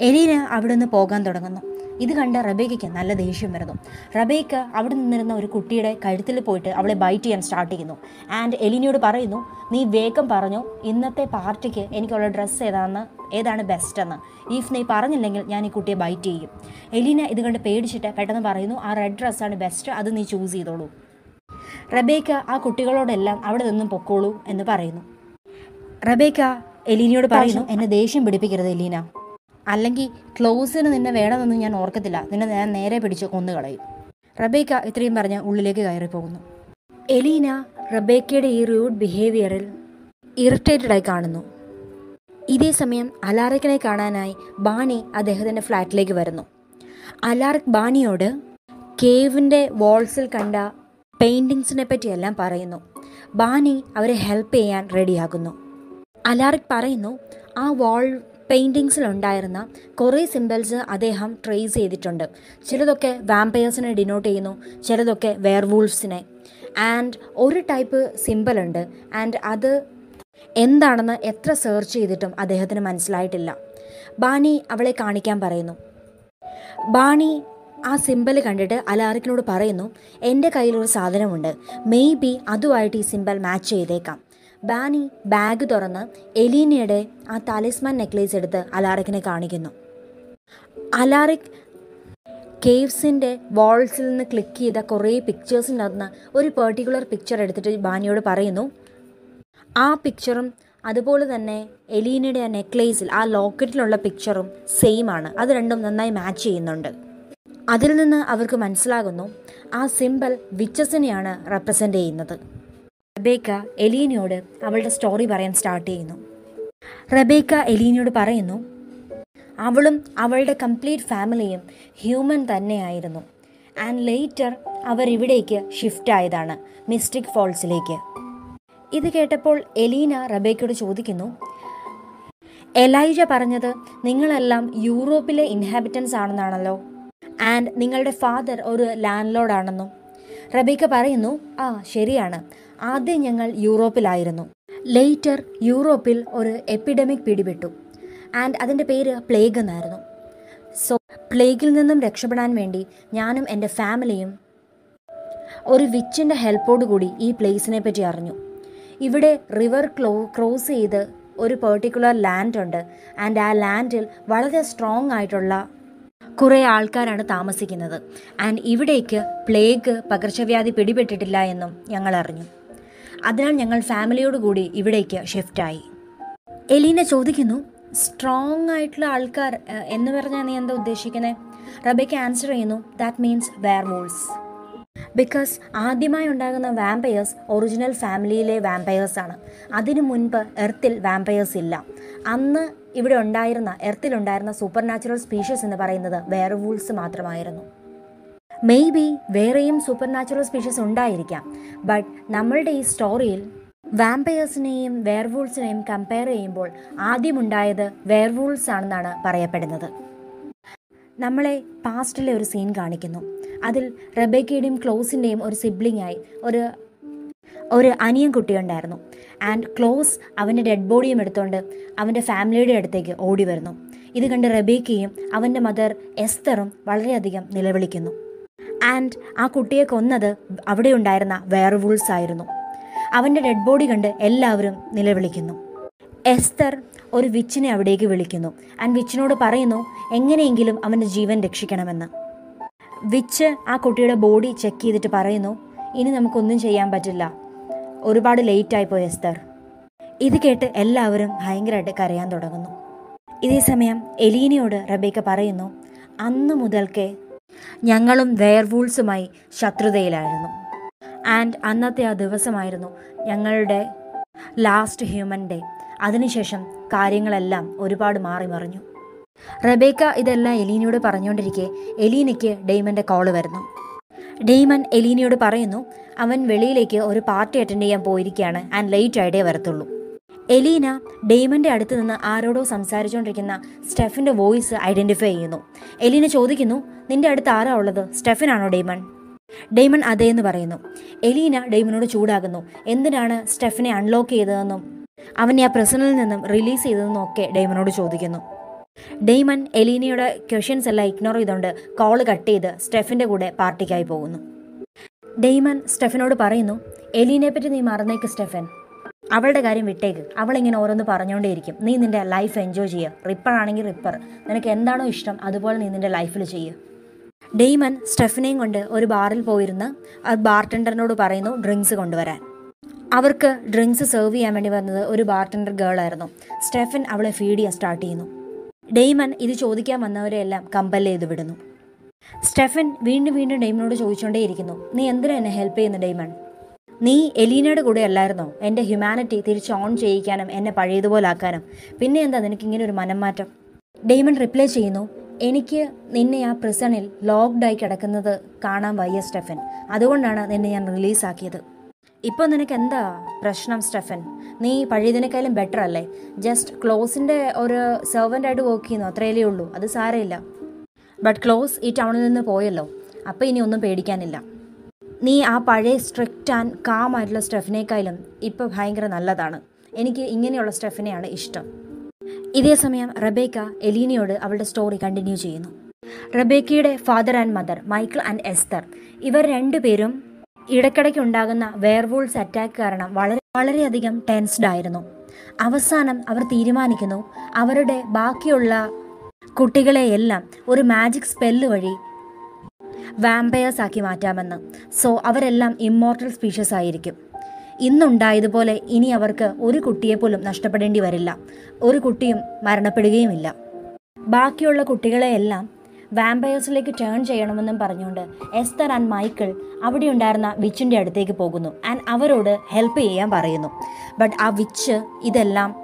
എലീന അവിടെ നിന്ന് പോകാൻ തുടങ്ങുന്നു. ഇത് കണ്ട് റബേക്കയ്ക്ക് നല്ല ദേഷ്യം വരുന്നു. റബേക്ക അവിടെ നിന്നിരുന്ന ഒരു കുട്ടിയുടെ കഴുത്തിൽ പോയിട്ട് അവളെ ബൈറ്റ് ചെയ്യാൻ സ്റ്റാർട്ട് ചെയ്യുന്നു. ആൻഡ് എലിനിയോട് പറയുന്നു നീ വേഗം പറഞ്ഞു ഇന്നത്തെ പാർട്ടിക്ക് എനിക്കുള്ള ഡ്രസ്സ് ഏതാണെന്ന് ഏതാണ് ബെസ്റ്റ് എന്ന്. ഈഫ് നീ പറഞ്ഞില്ലെങ്കിൽ ഞാൻ ഈ കുട്ടിയെ ബൈറ്റ് ചെയ്യും. എലീന ഇത് കണ്ട് പേടിച്ചിട്ട് പെട്ടെന്ന് പറയുന്നു ആ റെഡ് ഡ്രസ്സാണ് ബെസ്റ്റ് അത് നീ ചൂസ് ചെയ്തോളൂ. റബേക്ക ആ കുട്ടികളോടെല്ലാം അവിടെ നിന്നും പൊക്കോളൂ എന്ന് പറയുന്നു. റബേക്ക എലീനയോട് പറയുന്നു എന്നെ ദേഷ്യം പിടിപ്പിക്കരുത് എലീന. അല്ലെങ്കിൽ ക്ലോസിന് നിന്നെ വേണമെന്ന് ഞാൻ ഓർക്കത്തില്ല. നിന്നെ ഞാൻ നേരെ പിടിച്ച് കൊന്നുകളയും. റബേക്ക ഇത്രയും പറഞ്ഞ് ഉള്ളിലേക്ക് കയറിപ്പോകുന്നു. എലീന റബേക്കയുടെ ഈ റൂഡ് ബിഹേവിയറിൽ ഇറിറ്റേറ്റഡ് ആയി കാണുന്നു. ഇതേ സമയം അലാറിക്കിനെ കാണാനായി ബാണി അദ്ദേഹത്തിന്റെ ഫ്ലാറ്റിലേക്ക് വരുന്നു. അലാറിക് ബാണിയോട് കേവിന്റെ വാൾസിൽ കണ്ട പെയിന്റിങ്സിനെ പറ്റിയെല്ലാം പറയുന്നു. ബാനി അവരെ ഹെൽപ്പ് ചെയ്യാൻ റെഡിയാകുന്നു അലാറിക് പറയുന്നു ആ വാൾ പെയിന്റിങ്സിലുണ്ടായിരുന്ന കുറേ സിംബൽസ് അദ്ദേഹം ട്രേസ് ചെയ്തിട്ടുണ്ട്. ചിലതൊക്കെ വാമ്പയേഴ്സിനെ ഡിനോട്ട് ചെയ്യുന്നു ചിലതൊക്കെ വെയർവൂൾഫ്സിനെ ആൻഡ് ഒരു ടൈപ്പ് സിംബലുണ്ട് ആൻഡ് അത് എന്താണെന്ന് എത്ര സെർച്ച് ചെയ്തിട്ടും അദ്ദേഹത്തിന് മനസ്സിലായിട്ടില്ല. ബാണി അവളെ കാണിക്കാൻ പറയുന്നു. ബാണി ആ സിമ്പിൾ കണ്ടിട്ട് അലാറിക്കിനോട് പറയുന്നു എന്റെ കയ്യിലൊരു സാധനമുണ്ട്. മേ ബി അതുമായിട്ട് ഈ സിമ്പിൾ മാച്ച് ചെയ്തേക്കാം. ബാനി ബാഗ് തുറന്ന് എലീനയുടെ ആ താലിസ്മാൻ നെക്ലേസ് എടുത്ത് അലാറിക്കിനെ കാണിക്കുന്നു. അലാറിക് കേവ്സിന്റെ വാൾസിൽ നിന്ന് ക്ലിക്ക് ചെയ്ത കുറേ പിക്ചേഴ്സിനകത്ത് ഒരു പെർട്ടിക്കുലർ പിക്ചർ എടുത്തിട്ട് ബാനിയോട് പറയുന്നു. ആ പിക്ചറും അതുപോലെ തന്നെ എലീനയുടെ ആ നെക്ലേസിൽ ആ ലോക്കറ്റിലുള്ള പിക്ചറും സെയിം ആണ്. അത് രണ്ടും നന്നായി മാച്ച് ചെയ്യുന്നുണ്ട്. അതിൽ നിന്ന് അവർക്ക് മനസ്സിലാകുന്നു ആ സിമ്പിൾ വിച്ചസിനെയാണ് റെപ്രസെന്റ് ചെയ്യുന്നത്. റബേക്ക എലീനയോട് അവളുടെ സ്റ്റോറി പറയാൻ സ്റ്റാർട്ട് ചെയ്യുന്നു. റബേക്ക എലീനയോട് പറയുന്നു അവളും അവളുടെ കംപ്ലീറ്റ് ഫാമിലിയും ഹ്യൂമൻ തന്നെയായിരുന്നു. ആൻഡ് ലേറ്റർ അവർ ഇവിടേക്ക് ഷിഫ്റ്റ് ആയതാണ് മിസ്റ്റിക് ഫോൾസിലേക്ക് ഇത് കേട്ടപ്പോൾ എലീന റബേക്കയോട് ചോദിക്കുന്നു എലൈജ പറഞ്ഞത് നിങ്ങളെല്ലാം യൂറോപ്പിലെ ഇൻഹാബിറ്റൻസ് ആണെന്നാണല്ലോ? ആൻഡ് നിങ്ങളുടെ ഫാദർ ഒരു ലാൻഡ് ലോഡാണെന്നും റബേക്ക പറയുന്നു ആ ശരിയാണ്. ആദ്യം ഞങ്ങൾ യൂറോപ്പിലായിരുന്നു. ലേറ്റർ യൂറോപ്പിൽ ഒരു എപ്പിഡമിക് പിടിപെട്ടു. ആൻഡ് അതിന്റെ പേര് പ്ലേഗ് എന്നായിരുന്നു. സോ പ്ലേഗിൽ നിന്നും രക്ഷപ്പെടാൻ വേണ്ടി ഞാനും എന്റെ ഫാമിലിയും ഒരു വിച്ചിന്റെ ഹെൽപ്പോട് കൂടി ഈ പ്ലേസിനെ പറ്റി അറിഞ്ഞു. ഇവിടെ റിവർ ക്ലോ ക്രോസ് ചെയ്ത് ഒരു പെർട്ടിക്കുലർ ലാൻഡ് ഉണ്ട്. ആൻഡ് ആ ലാൻഡിൽ വളരെ സ്ട്രോങ് ആയിട്ടുള്ള കുറേ ആൾക്കാരാണ് താമസിക്കുന്നത്. ആൻഡ് ഇവിടേക്ക് പ്ലേഗ് പകർച്ചവ്യാധി പിടിപെട്ടിട്ടില്ല എന്നും ഞങ്ങൾ അറിഞ്ഞു. അതിനാൽ ഞങ്ങൾ ഫാമിലിയോട് കൂടി ഇവിടേക്ക് ഷിഫ്റ്റായി. എലീന ചോദിക്കുന്നു സ്ട്രോങ് ആയിട്ടുള്ള ആൾക്കാർ എന്ന് പറഞ്ഞാൽ നീ എന്താ ഉദ്ദേശിക്കുന്നത് റബയ്ക്ക് ആൻസർ ചെയ്യുന്നു that means werewolves because ആദ്യമായി ഉണ്ടാകുന്ന വാമ്പയേഴ്സ് ഒറിജിനൽ ഫാമിലിയിലെ വാമ്പയേഴ്സാണ് അതിനു മുൻപ് എർത്തിൽ വാമ്പയേഴ്സ് ഇല്ല. അന്ന് ഇവിടെ ഉണ്ടായിരുന്ന എർത്തിലുണ്ടായിരുന്ന സൂപ്പർ നാച്ചുറൽ സ്പീഷീസ് എന്ന് പറയുന്നത് വേർ വൂൾസ് മാത്രമായിരുന്നു. മേ ബി വേറെയും സൂപ്പർ നാച്ചുറൽ സ്പീഷ്യസ് ഉണ്ടായിരിക്കാം. ബട്ട് നമ്മളുടെ ഈ സ്റ്റോറിയിൽ വാമ്പയേഴ്സിനെയും വെയർവൂൾസിനെയും കമ്പയർ ചെയ്യുമ്പോൾ ആദ്യമുണ്ടായത് വെയർവൂൾസ് ആണെന്നാണ് പറയപ്പെടുന്നത്. നമ്മളെ പാസ്റ്റിലെ ഒരു സീൻ കാണിക്കുന്നു. അതിൽ റബേക്കയുടെയും ക്ലോസിന്റെയും ഒരു സിബ്ലിംഗ് ആയി ഒരു ഒരു അനിയൻ കുട്ടിയുണ്ടായിരുന്നു. ആൻഡ് ക്ലോസ് അവന്റെ ഡെഡ് ബോഡിയും എടുത്തുകൊണ്ട് അവന്റെ ഫാമിലിയുടെ അടുത്തേക്ക് ഓടി വരുന്നു. ഇത് കണ്ട് റബേക്കയും അവന്റെ മദർ എസ്തറും വളരെയധികം നിലവിളിക്കുന്നു. ആൻഡ് ആ കുട്ടിയെ കൊന്നത് അവിടെ ഉണ്ടായിരുന്ന വെയർവൂൾസ് ആയിരുന്നു. അവന്റെ ഡെഡ് ബോഡി കണ്ട് എല്ലാവരും നിലവിളിക്കുന്നു. എസ്തർ ഒരു വിച്ചിനെ അവിടേക്ക് വിളിക്കുന്നു. ആൻഡ് വിച്ചിനോട് പറയുന്നു എങ്ങനെയെങ്കിലും അവന്റെ ജീവൻ രക്ഷിക്കണമെന്ന്. വിച്ച് ആ കുട്ടിയുടെ ബോഡി ചെക്ക് ചെയ്തിട്ട് പറയുന്നു ഇനി നമുക്കൊന്നും ചെയ്യാൻ പറ്റില്ല. ഒരുപാട് ലേറ്റായി പോയി എസ്തർ. ഇത് കേട്ട് എല്ലാവരും ഭയങ്കരമായിട്ട് കരയാൻ തുടങ്ങുന്നു. ഇതേ സമയം എലീനയോട് റബേക്ക പറയുന്നു അന്ന് മുതൽക്കേ ഞങ്ങളും വെയർവൂൾസുമായി ശത്രുതയിലായിരുന്നു. ആൻഡ് അന്നത്തെ ആ ദിവസമായിരുന്നു ഞങ്ങളുടെ ലാസ്റ്റ് ഹ്യൂമൻ ഡേ. അതിനുശേഷം കാര്യങ്ങളെല്ലാം ഒരുപാട് മാറി മറിഞ്ഞു. റബേക്ക ഇതെല്ലാം എലീനയോട് പറഞ്ഞുകൊണ്ടിരിക്കെ എലീനയ്ക്ക് ഡെയ്മന്റെ കോൾ വരുന്നു. ഡെയ്മൻ എലീനയോട് പറയുന്നു അവൻ വെളിയിലേക്ക് ഒരു പാർട്ടി അറ്റൻഡ് ചെയ്യാൻ പോയിരിക്കുകയാണ് ആൻഡ് ലേറ്റ് ആയിട്ടേ വരത്തുള്ളൂ. എലീന ഡെയ്മന്റെ അടുത്ത് നിന്ന് ആരോടോ സംസാരിച്ചുകൊണ്ടിരിക്കുന്ന സ്റ്റെഫിന്റെ വോയിസ് ഐഡന്റിഫൈ ചെയ്യുന്നു. എലീന ചോദിക്കുന്നു നിന്റെ അടുത്ത് ആരാ ഉള്ളത്? സ്റ്റെഫിനാണോ ഡെയ്മൺ? ഡെയ്മൺ അതേന്ന് പറയുന്നു. എലീന ഡെയ്മനോട് ചൂടാകുന്നു. എന്തിനാണ് സ്റ്റെഫിനെ അൺലോക്ക് ചെയ്തതെന്നും അവനെ ആ പ്രസനിൽ നിന്നും റിലീസ് ചെയ്തതെന്നും ഒക്കെ ഡെയ്മനോട് ചോദിക്കുന്നു. ഡെയ്മൺ എലീനയുടെ ക്വസ്റ്റ്യൻസ് എല്ലാം ഇഗ്നോർ ചെയ്തുകൊണ്ട് കോൾ കട്ട് ചെയ്ത് സ്റ്റെഫിന്റെ കൂടെ പാർട്ടിക്കായി പോകുന്നു. ഡെയ്മൺ സ്റ്റെഫിനോട് പറയുന്നു എലീനെ പറ്റി നീ മറന്നേക്ക് സ്റ്റെഫൻ. അവളുടെ കാര്യം വിട്ടേക്ക്. അവളിങ്ങനെ ഓരോന്ന് പറഞ്ഞുകൊണ്ടേയിരിക്കും നീ നിന്റെ ലൈഫ് എൻജോയ് ചെയ്യുക റിപ്പർ ആണെങ്കിൽ റിപ്പർ നിനക്ക് എന്താണോ ഇഷ്ടം അതുപോലെ നീ നിന്റെ ലൈഫിൽ ചെയ്യുക ഡെയ്മൻ സ്റ്റെഫിനെയും കൊണ്ട് ഒരു ബാറിൽ പോയിരുന്ന് ബാർട്ടൻഡറിനോട് പറയുന്നു ഡ്രിങ്ക്സ് കൊണ്ടുവരാൻ. അവർക്ക് ഡ്രിങ്ക്സ് സെർവ് ചെയ്യാൻ വേണ്ടി വന്നത് ഒരു ബാർട്ടൻഡർ ഗേൾ ആയിരുന്നു. സ്റ്റെഫൻ അവളെ ഫീഡ് ചെയ്യാൻ സ്റ്റാർട്ട് ചെയ്യുന്നു. ഡെയ്മൻ ഇത് ചോദിക്കാൻ വന്നവരെയെല്ലാം കമ്പൽ ചെയ്ത് വിടുന്നു. സ്റ്റെഫൻ വീണ്ടും വീണ്ടും ഡെയ്മനോട് ചോദിച്ചുകൊണ്ടേയിരിക്കുന്നു നീ എന്തിനാ എന്നെ ഹെൽപ്പ് ചെയ്യുന്നു ഡെയ്മൺ നീ എലീനയുടെ കൂടെ അല്ലായിരുന്നോ? എന്റെ ഹ്യൂമാനിറ്റി തിരിച്ച് ഓൺ ചെയ്യിക്കാനും എന്നെ പഴയതുപോലെ ആക്കാനും പിന്നെ എന്താ നിനക്ക് ഇങ്ങനെ ഒരു മനംമാറ്റം? ഡെയ്മൺ റിപ്ലൈ ചെയ്യുന്നു എനിക്ക് നിന്നെ ആ പ്രിസണിൽ ലോക്ക്ഡായി കിടക്കുന്നത് കാണാൻ വയ്യ സ്റ്റെഫൻ. അതുകൊണ്ടാണ് നിന്നെ ഞാൻ റിലീസാക്കിയത് ഇപ്പോൾ നിനക്ക് എന്താ പ്രശ്നം സ്റ്റെഫൻ? നീ പഴയതിനേക്കാളും ബെറ്റർ അല്ലേ? ജസ്റ്റ് ക്ലോസിന്റെ ഒരു സെർവന്റായിട്ട് വർക്ക് ചെയ്യുന്നു അത്രയല്ലേ ഉള്ളൂ. അത് സാരമില്ല. ബട്ട് ക്ലോസ് ഈ ടൗണിൽ നിന്ന് പോയല്ലോ. അപ്പോൾ ഇനി ഒന്നും പേടിക്കാനില്ല. നീ ആ പഴയ സ്ട്രിക്റ്റ് ആൻഡ് കാം ആയിട്ടുള്ള സ്റ്റെഫിനേക്കാളും ഇപ്പോൾ ഭയങ്കര നല്ലതാണ്. എനിക്ക് ഇങ്ങനെയുള്ള സ്റ്റെഫിനെയാണ് ഇഷ്ടം. ഇതേ സമയം റബേക്ക എലീനയോട് അവളുടെ സ്റ്റോറി കണ്ടിന്യൂ ചെയ്യുന്നു. റബേക്കയുടെ father and mother Michael and Esther ഇവർ രണ്ടുപേരും ഇടയ്ക്കിടയ്ക്ക് ഉണ്ടാകുന്ന വെയർവൂൾസ് അറ്റാക്ക് കാരണം വളരെ വളരെയധികം ടെൻസ്ഡ് ആയിരുന്നു. അവസാനം അവർ തീരുമാനിക്കുന്നു അവരുടെ ബാക്കിയുള്ള കുട്ടികളെയെല്ലാം ഒരു മാജിക് സ്പെല്ല് വഴി വാമ്പയേഴ്സ് ആക്കി മാറ്റാമെന്ന്. സോ അവരെല്ലാം ഇമ്മോർട്ടൽ സ്പീഷ്യസ് ആയിരിക്കും. ഇന്നുണ്ടായതുപോലെ ഇനി അവർക്ക് ഒരു കുട്ടിയെപ്പോലും നഷ്ടപ്പെടേണ്ടി വരില്ല. ഒരു കുട്ടിയും മരണപ്പെടുകയുമില്ല. ബാക്കിയുള്ള കുട്ടികളെയെല്ലാം വാമ്പയേഴ്സിലേക്ക് ടേൺ ചെയ്യണമെന്നും പറഞ്ഞുകൊണ്ട് എസ്തർ ആൻഡ് മൈക്കിൾ അവിടെ ഉണ്ടായിരുന്ന വിച്ചിന്റെ അടുത്തേക്ക് പോകുന്നു. ആൻഡ് അവരോട് ഹെൽപ്പ് ചെയ്യാൻ പറയുന്നു. ബട്ട് ആ വിച്ച് ഇതെല്ലാം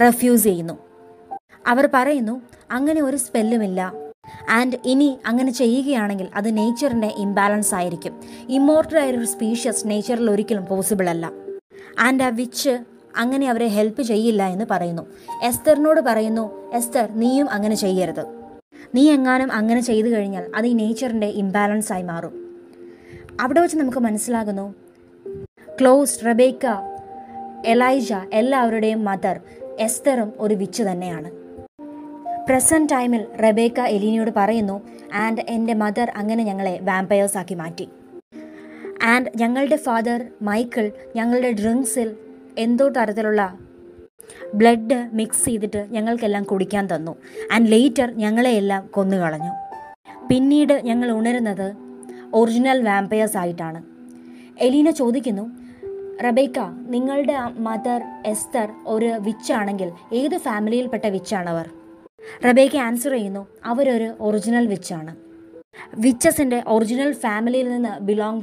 റെഫ്യൂസ് ചെയ്യുന്നു. അവർ പറയുന്നു അങ്ങനെ ഒരു സ്പെല്ലുമില്ല ആൻഡ് ഇനി അങ്ങനെ ചെയ്യുകയാണെങ്കിൽ അത് നേച്ചറിന്റെ ഇംബാലൻസ് ആയിരിക്കും. ഇമ്മോർട്ടൽ ആയ ഒരു സ്പീഷ്യസ് നേച്ചറിൽ ഒരിക്കലും പോസിബിൾ അല്ല. ആൻഡ് ആ വിച്ച് അങ്ങനെ അവരെ ഹെൽപ്പ് ചെയ്യില്ല എന്ന് പറയുന്നു. എസ്തറിനോട് പറയുന്നു എസ്തർ നീയും അങ്ങനെ ചെയ്യരുത്. നീ എങ്ങാനും അങ്ങനെ ചെയ്തു കഴിഞ്ഞാൽ അത് ഈ നേച്ചറിന്റെ ഇംബാലൻസ് ആയി മാറും. അവിടെ വെച്ച് നമുക്ക് മനസ്സിലാകുന്നു ക്ലോസ് റബേക്ക എലൈജ എല്ലാവരുടെയും മദർ എസ്തറും ഒരു വിച്ച് തന്നെയാണ്. പ്രസന്റ് ടൈമിൽ റബേക്ക എലീനയോട് പറയുന്നു ആൻഡ് എന്റെ മദർ അങ്ങനെ ഞങ്ങളെ വാമ്പയേഴ്സ് ആക്കി മാറ്റി. ആൻഡ് ഞങ്ങളുടെ ഫാദർ മൈക്കിൾ ഞങ്ങളുടെ ഡ്രിങ്ക്സിൽ എന്തോ തരത്തിലുള്ള ബ്ലഡ് മിക്സ് ചെയ്തിട്ട് ഞങ്ങൾക്കെല്ലാം കുടിക്കാൻ തന്നു. ആൻഡ് ലേറ്റർ ഞങ്ങളെയെല്ലാം കൊന്നുകളഞ്ഞു. പിന്നീട് ഞങ്ങൾ ഉണരുന്നത് ഒറിജിനൽ വാമ്പയേഴ്സ് ആയിട്ടാണ്. എലീന ചോദിക്കുന്നു റബേക്ക നിങ്ങളുടെ മദർ എസ്തർ ഒരു വിച്ചാണെങ്കിൽ ഏത് ഫാമിലിയിൽപ്പെട്ട വിച്ചാണവർ റബേക്ക ആൻസർ ചെയ്യുന്നു. അവരൊരു ഒറിജിനൽ വിച്ചാണ് വിച്ചസിന്റെ ഒറിജിനൽ ഫാമിലിയിൽ നിന്ന് ബിലോങ്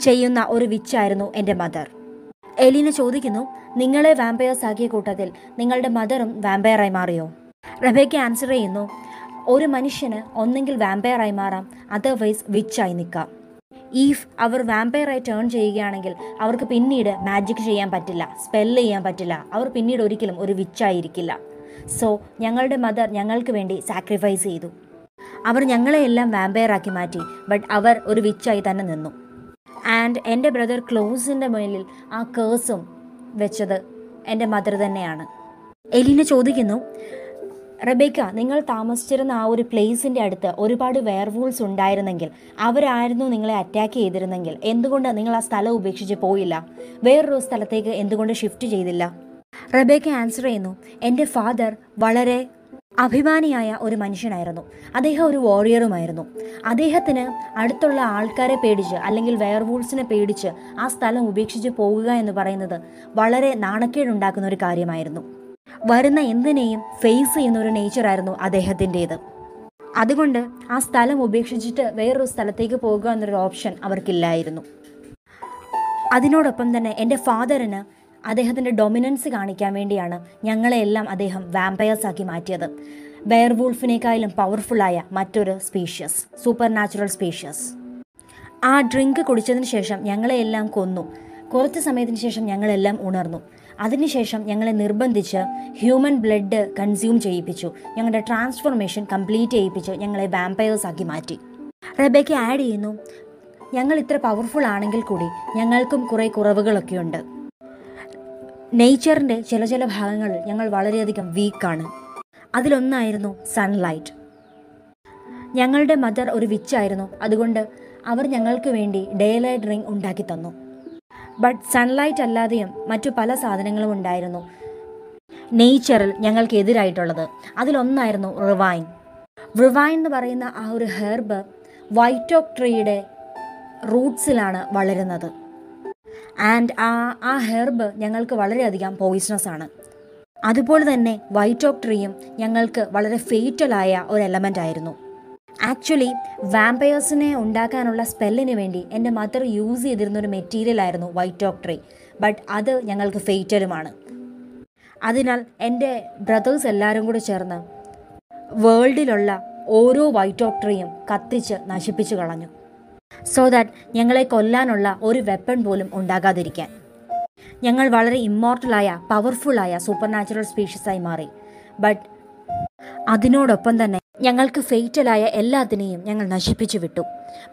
ചെയ്യുന്ന ഒരു വിച്ചായിരുന്നു എന്റെ മദർ. എലീന ചോദിക്കുന്നു നിങ്ങളെ വാമ്പയേഴ്സ് ആക്കിയ കൂട്ടത്തിൽ നിങ്ങളുടെ മദറും വാമ്പയറായി മാറിയോ? റബേക്ക ആൻസർ ചെയ്യുന്നു ഒരു മനുഷ്യന് ഒന്നെങ്കിൽ വാമ്പയറായി മാറാം അതർവൈസ് വിച്ചായി നിൽക്കാം. ഈഫ് അവർ വാമ്പയറായി ടേൺ ചെയ്യുകയാണെങ്കിൽ അവർക്ക് പിന്നീട് മാജിക് ചെയ്യാൻ പറ്റില്ല സ്പെല്ല് ചെയ്യാൻ പറ്റില്ല. അവർ പിന്നീട് ഒരിക്കലും ഒരു വിച്ചായിരിക്കില്ല സോ ഞങ്ങളുടെ മദർ ഞങ്ങൾക്ക് വേണ്ടി സാക്രിഫൈസ് ചെയ്തു. അവർ ഞങ്ങളെയെല്ലാം വാമ്പയറാക്കി മാറ്റി ബട്ട് അവർ ഒരു വിച്ചായി തന്നെ നിന്നു. ആൻഡ് എന്റെ ബ്രദർ ക്ലോസിന്റെ മുന്നിൽ ആ കേഴ്സും വെച്ചത് എന്റെ മദർ തന്നെയാണ്. എലീന ചോദിക്കുന്നു റബേക്ക നിങ്ങൾ താമസിച്ചിരുന്ന ആ ഒരു പ്ലേസിന്റെ അടുത്ത് ഒരുപാട് വെയർവൂൾസ് ഉണ്ടായിരുന്നെങ്കിൽ അവരായിരുന്നു നിങ്ങളെ അറ്റാക്ക് ചെയ്തിരുന്നെങ്കിൽ എന്തുകൊണ്ട് നിങ്ങൾ ആ സ്ഥലം ഉപേക്ഷിച്ച് പോയില്ല? വേറൊരു സ്ഥലത്തേക്ക് എന്തുകൊണ്ട് ഷിഫ്റ്റ് ചെയ്തില്ല? റബേക്ക ആൻസർ ചെയ്യുന്നു. എന്റെ ഫാദർ വളരെ അഭിമാനിയായ ഒരു മനുഷ്യനായിരുന്നു. അദ്ദേഹം ഒരു വോറിയറുമായിരുന്നു അദ്ദേഹത്തിന് അടുത്തുള്ള ആൾക്കാരെ പേടിച്ച് അല്ലെങ്കിൽ വെയർവൂൾസിനെ പേടിച്ച് ആ സ്ഥലം ഉപേക്ഷിച്ച് പോകുക എന്ന് പറയുന്നത് വളരെ നാണക്കേടുണ്ടാക്കുന്ന ഒരു കാര്യമായിരുന്നു. വരുന്ന എന്തിനേയും ഫേസ് ചെയ്യുന്ന ഒരു നേച്ചറായിരുന്നു അദ്ദേഹത്തിന്റേത്. അതുകൊണ്ട് ആ സ്ഥലം ഉപേക്ഷിച്ചിട്ട് വേറൊരു സ്ഥലത്തേക്ക് പോകുക എന്നൊരു ഓപ്ഷൻ അവർക്കില്ലായിരുന്നു. അതിനോടൊപ്പം തന്നെ എന്റെ ഫാദറിന് അദ്ദേഹത്തിന്റെ ഡൊമിനൻസ് കാണിക്കാൻ വേണ്ടിയാണ് ഞങ്ങളെയെല്ലാം അദ്ദേഹം വാമ്പയേഴ്സ് ആക്കി മാറ്റിയത്. വെയർവൂൾഫിനേക്കാളും പവർഫുള്ളായ മറ്റൊരു സ്പീഷ്യസ് സൂപ്പർ നാച്ചുറൽ സ്പീഷ്യസ് ആ ഡ്രിങ്ക് കുടിച്ചതിന് ശേഷം ഞങ്ങളെയെല്ലാം കൊന്നു. കുറച്ച് സമയത്തിന് ശേഷം ഞങ്ങളെല്ലാം ഉണർന്നു. അതിനുശേഷം ഞങ്ങളെ നിർബന്ധിച്ച് ഹ്യൂമൻ ബ്ലഡ് കൺസ്യൂം ചെയ്യിപ്പിച്ചു. ഞങ്ങളുടെ ട്രാൻസ്ഫോർമേഷൻ കംപ്ലീറ്റ് ചെയ്യിപ്പിച്ച് ഞങ്ങളെ വാമ്പയേഴ്സ് ആക്കി മാറ്റി. റബേക്ക് ആഡ് ചെയ്യുന്നു ഞങ്ങൾ ഇത്ര പവർഫുൾ ആണെങ്കിൽ കൂടി ഞങ്ങൾക്കും കുറേ കുറവുകളൊക്കെയുണ്ട്. നേച്ചറിന്റെ ചില ചില ഭാഗങ്ങളിൽ ഞങ്ങൾ വളരെയധികം വീക്കാണ് അതിലൊന്നായിരുന്നു സൺലൈറ്റ് ഞങ്ങളുടെ മദർ ഒരു വിച്ചായിരുന്നു അതുകൊണ്ട് അവർ ഞങ്ങൾക്ക് വേണ്ടി ഡേ ലൈറ്റ് റിംഗ് ഉണ്ടാക്കി തന്നു. ബട്ട് സൺലൈറ്റ് അല്ലാതെയും മറ്റു പല സാധനങ്ങളും ഉണ്ടായിരുന്നു. നേച്ചറിൽ ഞങ്ങൾക്ക് എതിരായിട്ടുള്ളത്. അതിലൊന്നായിരുന്നു റിവൈൻ റിവൈൻ എന്ന് പറയുന്ന ആ ഒരു ഹെർബ് വൈറ്റോക് ട്രീയുടെ റൂട്ട്സിലാണ് വളരുന്നത്. ആൻഡ് ആ ആ ഹെർബ് ഞങ്ങൾക്ക് വളരെയധികം പോയിസണസ് ആണ്. അതുപോലെ തന്നെ വൈറ്റ് ഓഫ് ട്രീയും ഞങ്ങൾക്ക് വളരെ ഫേറ്റലായ ഒരു എലമെന്റ് ആയിരുന്നു. ആക്ച്വലി വാമ്പയേഴ്സിനെ ഉണ്ടാക്കാനുള്ള സ്പെല്ലിന് വേണ്ടി എന്റെ മദർ യൂസ് ചെയ്തിരുന്ന ഒരു മെറ്റീരിയൽ ആയിരുന്നു വൈറ്റ് ഓഫ് ട്രീ ബട്ട് അത് ഞങ്ങൾക്ക് ഫേറ്റലുമാണ് അതിനാൽ എന്റെ ബ്രദേഴ്സ് എല്ലാവരും കൂടി ചേർന്ന് വേൾഡിലുള്ള ഓരോ വൈറ്റ് ഓഫ് ട്രീയും കത്തിച്ച് നശിപ്പിച്ചു കളഞ്ഞു. സോ ദാറ്റ് ഞങ്ങളെ കൊല്ലാനുള്ള ഒരു വെപ്പൺ പോലും ഉണ്ടാകാതിരിക്കാൻ. ഞങ്ങൾ വളരെ ഇമ്മോർട്ടലായ പവർഫുള്ളായ സൂപ്പർ നാച്ചുറൽ സ്പീഷീസായി മാറി. ബട്ട് അതിനോടൊപ്പം തന്നെ ഞങ്ങൾക്ക് ഫെയ്റ്റലായ എല്ലാത്തിനെയും ഞങ്ങൾ നശിപ്പിച്ചു വിട്ടു.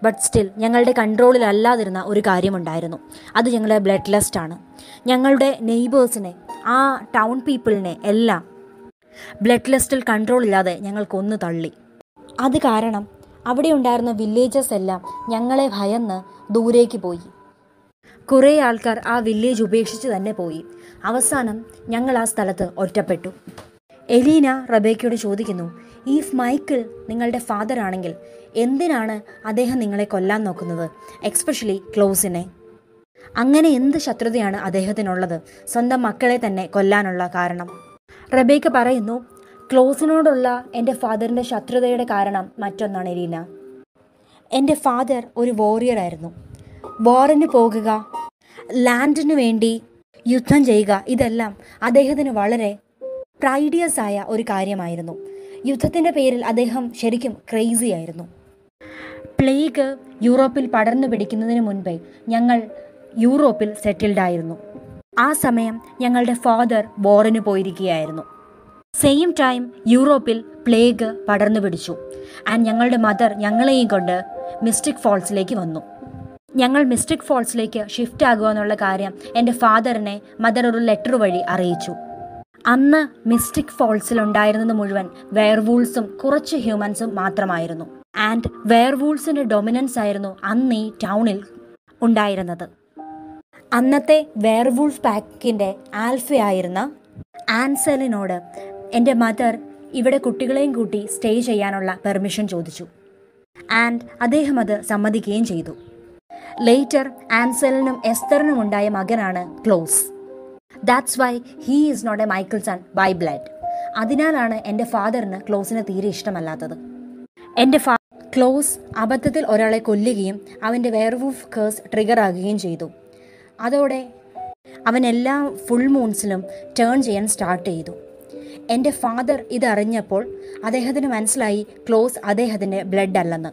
ബട്ട് സ്റ്റിൽ ഞങ്ങളുടെ കൺട്രോളിലല്ലാതിരുന്ന ഒരു കാര്യമുണ്ടായിരുന്നു. അത് ഞങ്ങളുടെ ബ്ലഡ് ലെസ്റ്റ് ആണ്. ഞങ്ങളുടെ നെയ്ബേഴ്സിനെ ആ ടൗൺ പീപ്പിളിനെ എല്ലാം ബ്ലഡ് ലെസ്റ്റിൽ കൺട്രോൾ ഇല്ലാതെ ഞങ്ങൾക്കൊന്ന് തള്ളി. അത് കാരണം അവിടെ ഉണ്ടായിരുന്ന വില്ലേജസ് എല്ലാം ഞങ്ങളെ ഭയന്ന് ദൂരേക്ക് പോയി. കുറേ ആൾക്കാർ ആ വില്ലേജ് ഉപേക്ഷിച്ച് തന്നെ പോയി. അവസാനം ഞങ്ങൾ ആ സ്ഥലത്ത് ഒറ്റപ്പെട്ടു. എലീന റബേക്കയോട് ചോദിക്കുന്നു ഈഫ് മൈക്കിൾ നിങ്ങളുടെ ഫാദർ ആണെങ്കിൽ എന്തിനാണ് അദ്ദേഹം നിങ്ങളെ കൊല്ലാൻ നോക്കുന്നത് എക്സ്പെഷ്യലി ക്ലോസിനെ? അങ്ങനെ എന്ത് ശത്രുതയാണ് അദ്ദേഹത്തിനുള്ളത് സ്വന്തം മക്കളെ തന്നെ കൊല്ലാനുള്ള കാരണം? റബേക്ക പറയുന്നു ക്ലോസിനോടുള്ള എന്റെ ഫാദറിന്റെ ശത്രുതയുടെ കാരണം മറ്റൊന്നാണ് എലീന എന്റെ ഫാദർ ഒരു വോറിയർ ആയിരുന്നു. വാറിന് പോകുക ലാൻഡിന് വേണ്ടി യുദ്ധം ചെയ്യുക ഇതെല്ലാം അദ്ദേഹത്തിന് വളരെ പ്രൈഡിയസ് ആയ ഒരു കാര്യമായിരുന്നു. യുദ്ധത്തിന്റെ പേരിൽ അദ്ദേഹം ശരിക്കും ക്രേസി ആയിരുന്നു. പ്ലേഗ് യൂറോപ്പിൽ പടർന്നു പിടിക്കുന്നതിന് മുൻപേ ഞങ്ങൾ യൂറോപ്പിൽ സെറ്റിൽഡായിരുന്നു ആ സമയം ഞങ്ങളുടെ ഫാദർ ബോറിന് പോയിരിക്കുകയായിരുന്നു. സെയിം ടൈം യൂറോപ്പിൽ പ്ലേഗ് പടർന്നു പിടിച്ചു. ആൻഡ് ഞങ്ങളുടെ മദർ ഞങ്ങളെയും കൊണ്ട് മിസ്റ്റിക് ഫോൾസിലേക്ക് വന്നു. ഞങ്ങൾ മിസ്റ്റിക് ഫോൾസിലേക്ക് ഷിഫ്റ്റ് ആകുക എന്നുള്ള കാര്യം എന്റെ ഫാദറിനെ മദർ ഒരു ലെറ്റർ വഴി അറിയിച്ചു. അന്ന് മിസ്റ്റിക് ഫോൾസിൽ ഉണ്ടായിരുന്നത് മുഴുവൻ വെയർവൂൾസും കുറച്ച് ഹ്യൂമൻസും മാത്രമായിരുന്നു. ആൻഡ് വെയർവൂൾസിന്റെ ഡൊമിനൻസ് ആയിരുന്നു അന്ന് ഈ ടൗണിൽ ഉണ്ടായിരുന്നത്. അന്നത്തെ വെയർവൂൾഫ് പാക്കിന്റെ ആൽഫയായിരുന്ന ആൻസലിനോട് എന്റെ മദർ ഇവിടെ കുട്ടികളെയും കൂട്ടി സ്റ്റേ ചെയ്യാനുള്ള പെർമിഷൻ ചോദിച്ചു. ആൻഡ് അദ്ദേഹം അത് സമ്മതിക്കുകയും ചെയ്തു. ലേറ്റർ ആൻസലിനും എസ്തറിനും ഉണ്ടായ മകനാണ് Klaus. That's why he is not a Michael son by blood അതിനാലാണ് എന്റെ ഫാദറിന് ക്ലോസിന് തീരെ ഇഷ്ടമല്ലാത്തത്. എന്റെ ഫാ ക്ലോസ് അബദ്ധത്തിൽ ഒരാളെ കൊല്ലുകയും അവന്റെ വെയർവൂഫ് കേസ് ട്രിഗർ ആകുകയും ചെയ്തു. അതോടെ അവൻ എല്ലാ ഫുൾ മൂൺസിലും ടേൺ ചെയ്യാൻ സ്റ്റാർട്ട് ചെയ്തു. എന്റെ ഫാദർ ഇതറിഞ്ഞപ്പോൾ അദ്ദേഹത്തിന് മനസ്സിലായി ക്ലോസ് അദ്ദേഹത്തിന്റെ ബ്ലഡ് അല്ലെന്ന്.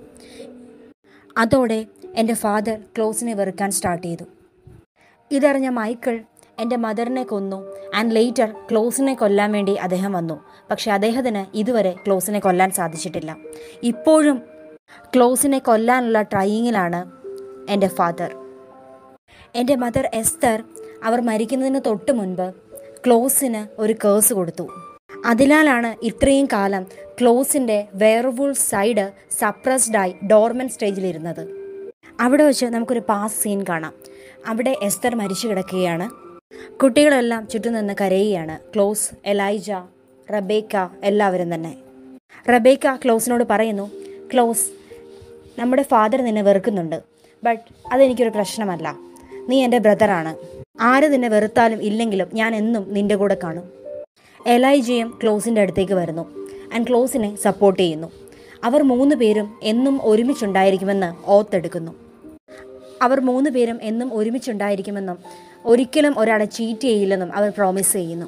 അതോടെ എന്റെ ഫാദർ ക്ലോസിനെ വെറുക്കാൻ സ്റ്റാർട്ട് ചെയ്തു. ഇതറിഞ്ഞ മൈക്കിൾ എന്റെ മദറിനെ കൊന്നു ആൻഡ് ലേറ്റർ ക്ലോസിനെ കൊല്ലാൻ വേണ്ടി അദ്ദേഹം വന്നു. പക്ഷെ അദ്ദേഹത്തിന് ഇതുവരെ ക്ലോസിനെ കൊല്ലാൻ സാധിച്ചിട്ടില്ല. ഇപ്പോഴും ക്ലോസിനെ കൊല്ലാനുള്ള ട്രൈയിങ്ങിലാണ് എന്റെ ഫാദർ. എന്റെ മദർ എസ്തർ അവർ മരിക്കുന്നതിന് തൊട്ട് മുൻപ് ക്ലോസിന് ഒരു കേസ് കൊടുത്തു. അതിനാലാണ് ഇത്രയും കാലം ക്ലോസിന്റെ വെയർവുൾ സൈഡ് സപ്രസ്ഡായി ഡോർമൻ സ്റ്റേജിലിരുന്നത്. അവിടെ വെച്ച് നമുക്കൊരു പാസ് സീൻ കാണാം. അവിടെ എസ്തർ മരിച്ചു കിടക്കുകയാണ്. കുട്ടികളെല്ലാം ചുറ്റും നിന്ന് കരയുകയാണ്. ക്ലോസ് എലൈജ റബേക്ക എല്ലാവരും തന്നെ. റബേക്ക ക്ലോസിനോട് പറയുന്നു ക്ലോസ് നമ്മുടെ ഫാദർ നിന്നെ വെറുക്കുന്നുണ്ട്. ബട്ട് അതെനിക്കൊരു പ്രശ്നമല്ല. നീ എന്റെ ബ്രദറാണ്. ആര് നിന്നെ വെറുത്താലും ഇല്ലെങ്കിലും ഞാൻ എന്നും നിന്റെ കൂടെ കാണും. എലൈജയും ക്ലോസിന്റെ അടുത്തേക്ക് വരുന്നു. ആൻഡ് ക്ലോസിനെ സപ്പോർട്ട് ചെയ്യുന്നു. അവർ മൂന്ന് പേരും എന്നും ഒരുമിച്ചുണ്ടായിരിക്കുമെന്ന് ഓത്തെടുക്കുന്നു അവർ മൂന്ന് പേരും എന്നും ഒരുമിച്ചുണ്ടായിരിക്കുമെന്നും ഒരിക്കലും ഒരാളെ ചീറ്റ് ചെയ്യില്ലെന്നും അവർ പ്രോമിസ് ചെയ്യുന്നു.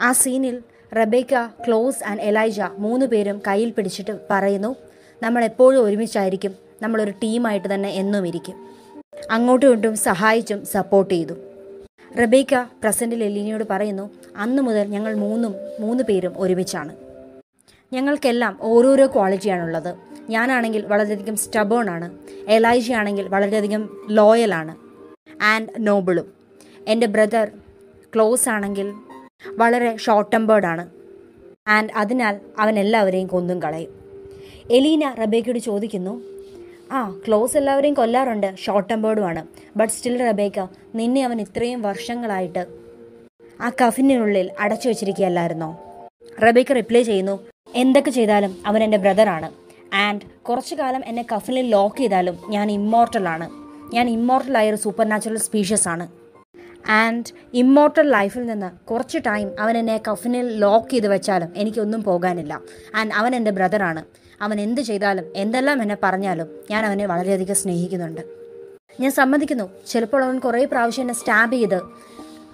ആ സീനിൽ റബേക്ക ക്ലോസ് ആൻഡ് എലൈജ മൂന്ന് പേരും കയ്യിൽ പിടിച്ചിട്ട് പറയുന്നു നമ്മൾ എപ്പോഴും ഒരുമിച്ചായിരിക്കും. നമ്മളൊരു ടീമായിട്ട് തന്നെ എന്നും ഇരിക്കും. അങ്ങോട്ടും ഇങ്ങോട്ടും സഹായിച്ചും സപ്പോർട്ട് ചെയ്തു. റബേക്ക പ്രസന്റിൽ എലീനയോട് പറയുന്നു അന്ന് മുതൽ ഞങ്ങൾ മൂന്നും മൂന്ന് പേരും ഒരുമിച്ചാണ്. ഞങ്ങൾക്കെല്ലാം ഓരോരോ ക്വാളിറ്റിയാണുള്ളത്. ഞാനാണെങ്കിൽ വളരെയധികം സ്റ്റബേൺ ആണ്. എലൈജ ആണെങ്കിൽ വളരെയധികം ലോയലാണ് ആൻഡ് നോബിളും എന്റെ ബ്രദർ ക്ലോസ് ആണെങ്കിൽ വളരെ ഷോർട്ട് ടെമ്പേർഡ് ആണ്. ആൻഡ് അതിനാൽ അവൻ എല്ലാവരെയും കൊന്നും കളയും. എലീന റബേക്കയോട് ചോദിക്കുന്നു ആ ക്ലോസ് എല്ലാവരെയും കൊല്ലാറുണ്ട്. ഷോർട്ട് ടെമ്പേർഡുമാണ് ബട്ട് സ്റ്റിൽ റബേക്ക നിന്നെ അവൻ ഇത്രയും വർഷങ്ങളായിട്ട് ആ കഫിനുള്ളിൽ അടച്ചു വെച്ചിരിക്കുകയല്ലായിരുന്നോ? റബേക്ക റിപ്ലൈ ചെയ്യുന്നു എന്തൊക്കെ ചെയ്താലും അവൻ എന്റെ ബ്രദറാണ് ആൻഡ് കുറച്ചു കാലം എന്നെ കഫിനിൽ ലോക്ക് ചെയ്താലും ഞാൻ ഇമ്മോർട്ടലാണ് ഞാൻ ഇമ്മോർട്ടലായ ഒരു സൂപ്പർ നാച്ചുറൽ സ്പീഷ്യസ് ആണ് ആൻഡ് ഇമ്മോർട്ടൽ ലൈഫിൽ നിന്ന് കുറച്ച് ടൈം അവൻ എന്നെ കഫിനിൽ ലോക്ക് ചെയ്ത് വെച്ചാലും എനിക്കൊന്നും പോകാനില്ല. ആൻഡ് അവൻ എന്റെ ബ്രദറാണ് അവൻ എന്ത് ചെയ്താലും എന്തെല്ലാം എന്നെ പറഞ്ഞാലും ഞാൻ അവനെ വളരെയധികം സ്നേഹിക്കുന്നുണ്ട്. ഞാൻ സമ്മതിക്കുന്നു. ചിലപ്പോൾ അവൻ കുറേ പ്രാവശ്യം എന്നെ സ്റ്റാബ് ചെയ്ത്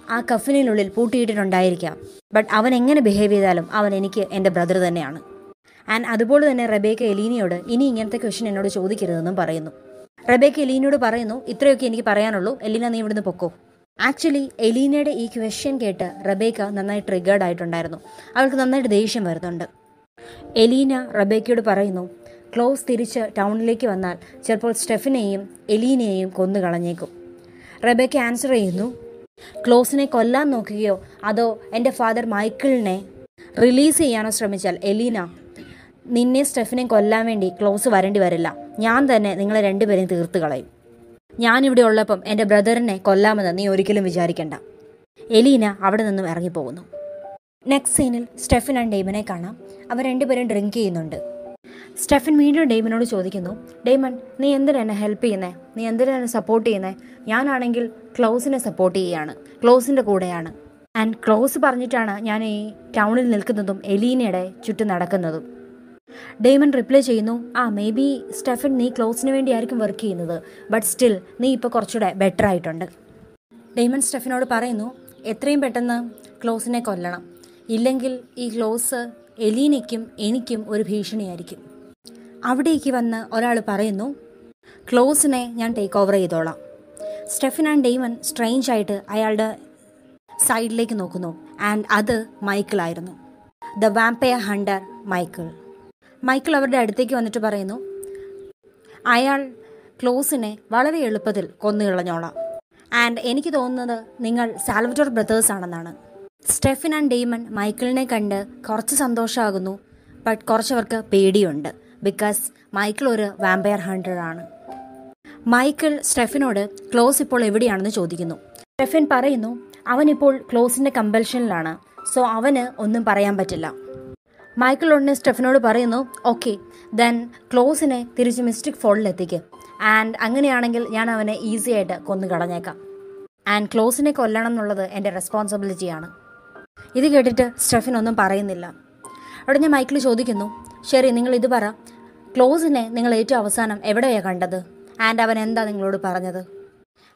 ആ കഫിനിനുള്ളിൽ പൂട്ടിയിട്ടിട്ടുണ്ടായിരിക്കാം. ബട്ട് അവൻ എങ്ങനെ ബിഹേവ് ചെയ്താലും അവൻ എനിക്ക് എന്റെ ബ്രദർ തന്നെയാണ്. ആൻഡ് അതുപോലെ തന്നെ റബേക്ക എലീനിയോട് ഇനി ഇങ്ങനത്തെ ക്വസ്റ്റ്യൻ എന്നോട് ചോദിക്കരുതെന്നും പറയുന്നു. റബേക്ക എലീനിയോട് പറയുന്നു ഇത്രയൊക്കെ എനിക്ക് പറയാനുള്ളൂ. എലീന നീ ഇവിടുന്ന് പൊക്കോ. ആക്ച്വലി എലീനയുടെ ഈ ക്വസ്റ്റ്യൻ കേട്ട് റബേക്ക നന്നായി ട്രിഗേർഡ് ആയിട്ടുണ്ടായിരുന്നു. അവൾക്ക് നന്നായിട്ട് ദേഷ്യം വരുന്നുണ്ട്. എലീന റബേക്കയോട് പറയുന്നു ക്ലോസ് തിരിച്ച് ടൗണിലേക്ക് വന്നാൽ ചിലപ്പോൾ സ്റ്റെഫിനെയും എലീനയെയും കൊന്നു കളഞ്ഞേക്കും. റബേക്ക ആൻസർ ചെയ്യുന്നു ക്ലോസിനെ കൊല്ലാൻ നോക്കുകയോ അതോ എന്റെ ഫാദർ മൈക്കിളിനെ റിലീസ് ചെയ്യാനോ ശ്രമിച്ചാൽ എലീന നിന്നെ സ്റ്റെഫിനെ കൊല്ലാൻ വേണ്ടി ക്ലോസ് വരേണ്ടി വരില്ല. ഞാൻ തന്നെ നിങ്ങളെ രണ്ടുപേരെയും തീർത്ത് കളയും. ഞാനിവിടെ ഉള്ളപ്പം എന്റെ ബ്രദറിനെ കൊല്ലാമെന്ന് നീ ഒരിക്കലും വിചാരിക്കണ്ട. എലീന അവിടെ നിന്നും ഇറങ്ങിപ്പോകുന്നു. നെക്സ്റ്റ് സീനിൽ സ്റ്റെഫൻ ആൻഡ് ഡെയ്മനെ കാണാം. അവർ രണ്ടുപേരും ഡ്രിങ്ക് ചെയ്യുന്നുണ്ട്. സ്റ്റെഫൻ വീണ്ടും ഡെയ്മനോട് ചോദിക്കുന്നു ഡെയ്മൺ നീ എന്തിനാ എന്നെ ഹെൽപ്പ് ചെയ്യുന്നേ? നീ എന്തിനാ എന്നെ സപ്പോർട്ട് ചെയ്യുന്നേ? ഞാനാണെങ്കിൽ ക്ലോസിനെ സപ്പോർട്ട് ചെയ്യുകയാണ് ക്ലോസിന്റെ കൂടെയാണ്. ആൻഡ് ക്ലോസ് പറഞ്ഞിട്ടാണ് ഞാൻ ഈ ടൗണിൽ നിൽക്കുന്നതും എലീനയുടെ ചുറ്റും നടക്കുന്നതും. ഡെയ്മൺ റിപ്ലൈ ചെയ്യുന്നു ആ മേ ബി സ്റ്റെഫൻ നീ ക്ലോസിന് വേണ്ടിയായിരിക്കും വർക്ക് ചെയ്യുന്നത് ബട്ട് സ്റ്റിൽ നീ ഇപ്പോൾ കുറച്ചുകൂടെ ബെറ്റർ ആയിട്ടുണ്ട്. ഡെയ്മൺ സ്റ്റെഫിനോട് പറയുന്നു എത്രയും പെട്ടെന്ന് ക്ലോസിനെ കൊല്ലണം. ഇല്ലെങ്കിൽ ഈ ക്ലോസ് എലീനയ്ക്കും എനിക്കും ഒരു ഭീഷണിയായിരിക്കും. അവിടേക്ക് വന്ന് ഒരാൾ പറയുന്നു ക്ലോസിനെ ഞാൻ ടേക്ക് ഓവർ ചെയ്തോളാം. സ്റ്റെഫൻ ആൻഡ് ഡെയ്മൻ സ്ട്രെയിഞ്ച് ആയിട്ട് അയാളുടെ സൈഡിലേക്ക് നോക്കുന്നു ആൻഡ് അത് മൈക്കിളായിരുന്നു the vampire hunter Michael. Michael അവരുടെ അടുത്തേക്ക് വന്നിട്ട് പറയുന്നു അയാൾ ക്ലോസിനെ വളരെ എളുപ്പത്തിൽ കൊന്നു കളഞ്ഞോളാം ആൻഡ് എനിക്ക് തോന്നുന്നത് നിങ്ങൾ സാൽവറ്റോർ ബ്രദേഴ്സ് ആണെന്നാണ്. സ്റ്റെഫിൻ ആൻഡ് ഡെയ്മൺ മൈക്കിളിനെ കണ്ട് കുറച്ച് സന്തോഷമാകുന്നു ബട്ട് കുറച്ചവർക്ക് പേടിയുണ്ട്. ബിക്കോസ് മൈക്കിൾ ഒരു വാമ്പയർ ഹണ്ടർ ആണ്. മൈക്കിൾ സ്റ്റെഫിനോട് ക്ലോസ് ഇപ്പോൾ എവിടെയാണെന്ന് ചോദിക്കുന്നു. സ്റ്റെഫിൻ പറയുന്നു അവനിപ്പോൾ ക്ലോസിന്റെ കമ്പൽഷനിലാണ്. സോ അവന് ഒന്നും പറയാൻ പറ്റില്ല. മൈക്കിൾ ഉടനെ സ്റ്റെഫിനോട് പറയുന്നു ഓക്കെ ദെൻ ക്ലോസിനെ തിരിച്ച് മിസ്റ്റിക് ഫോളിലെത്തിക്ക്. ആൻഡ് അങ്ങനെയാണെങ്കിൽ ഞാൻ അവനെ ഈസിയായിട്ട് കൊന്നു കളഞ്ഞേക്കാം ആൻഡ് ക്ലോസിനെ കൊല്ലണം എന്നുള്ളത് എന്റെ റെസ്പോൺസിബിലിറ്റിയാണ്. ഇത് കേട്ടിട്ട് സ്റ്റെഫിൻ ഒന്നും പറയുന്നില്ല. അവിടെ ഞാൻ മൈക്കിൾ ചോദിക്കുന്നു ശരി നിങ്ങൾ ഇത് പറ. ക്ലോസിനെ നിങ്ങൾ ഏറ്റവും അവസാനം എവിടെയാണ് കണ്ടത്? ആൻഡ് അവൻ എന്താ നിങ്ങളോട് പറഞ്ഞത്?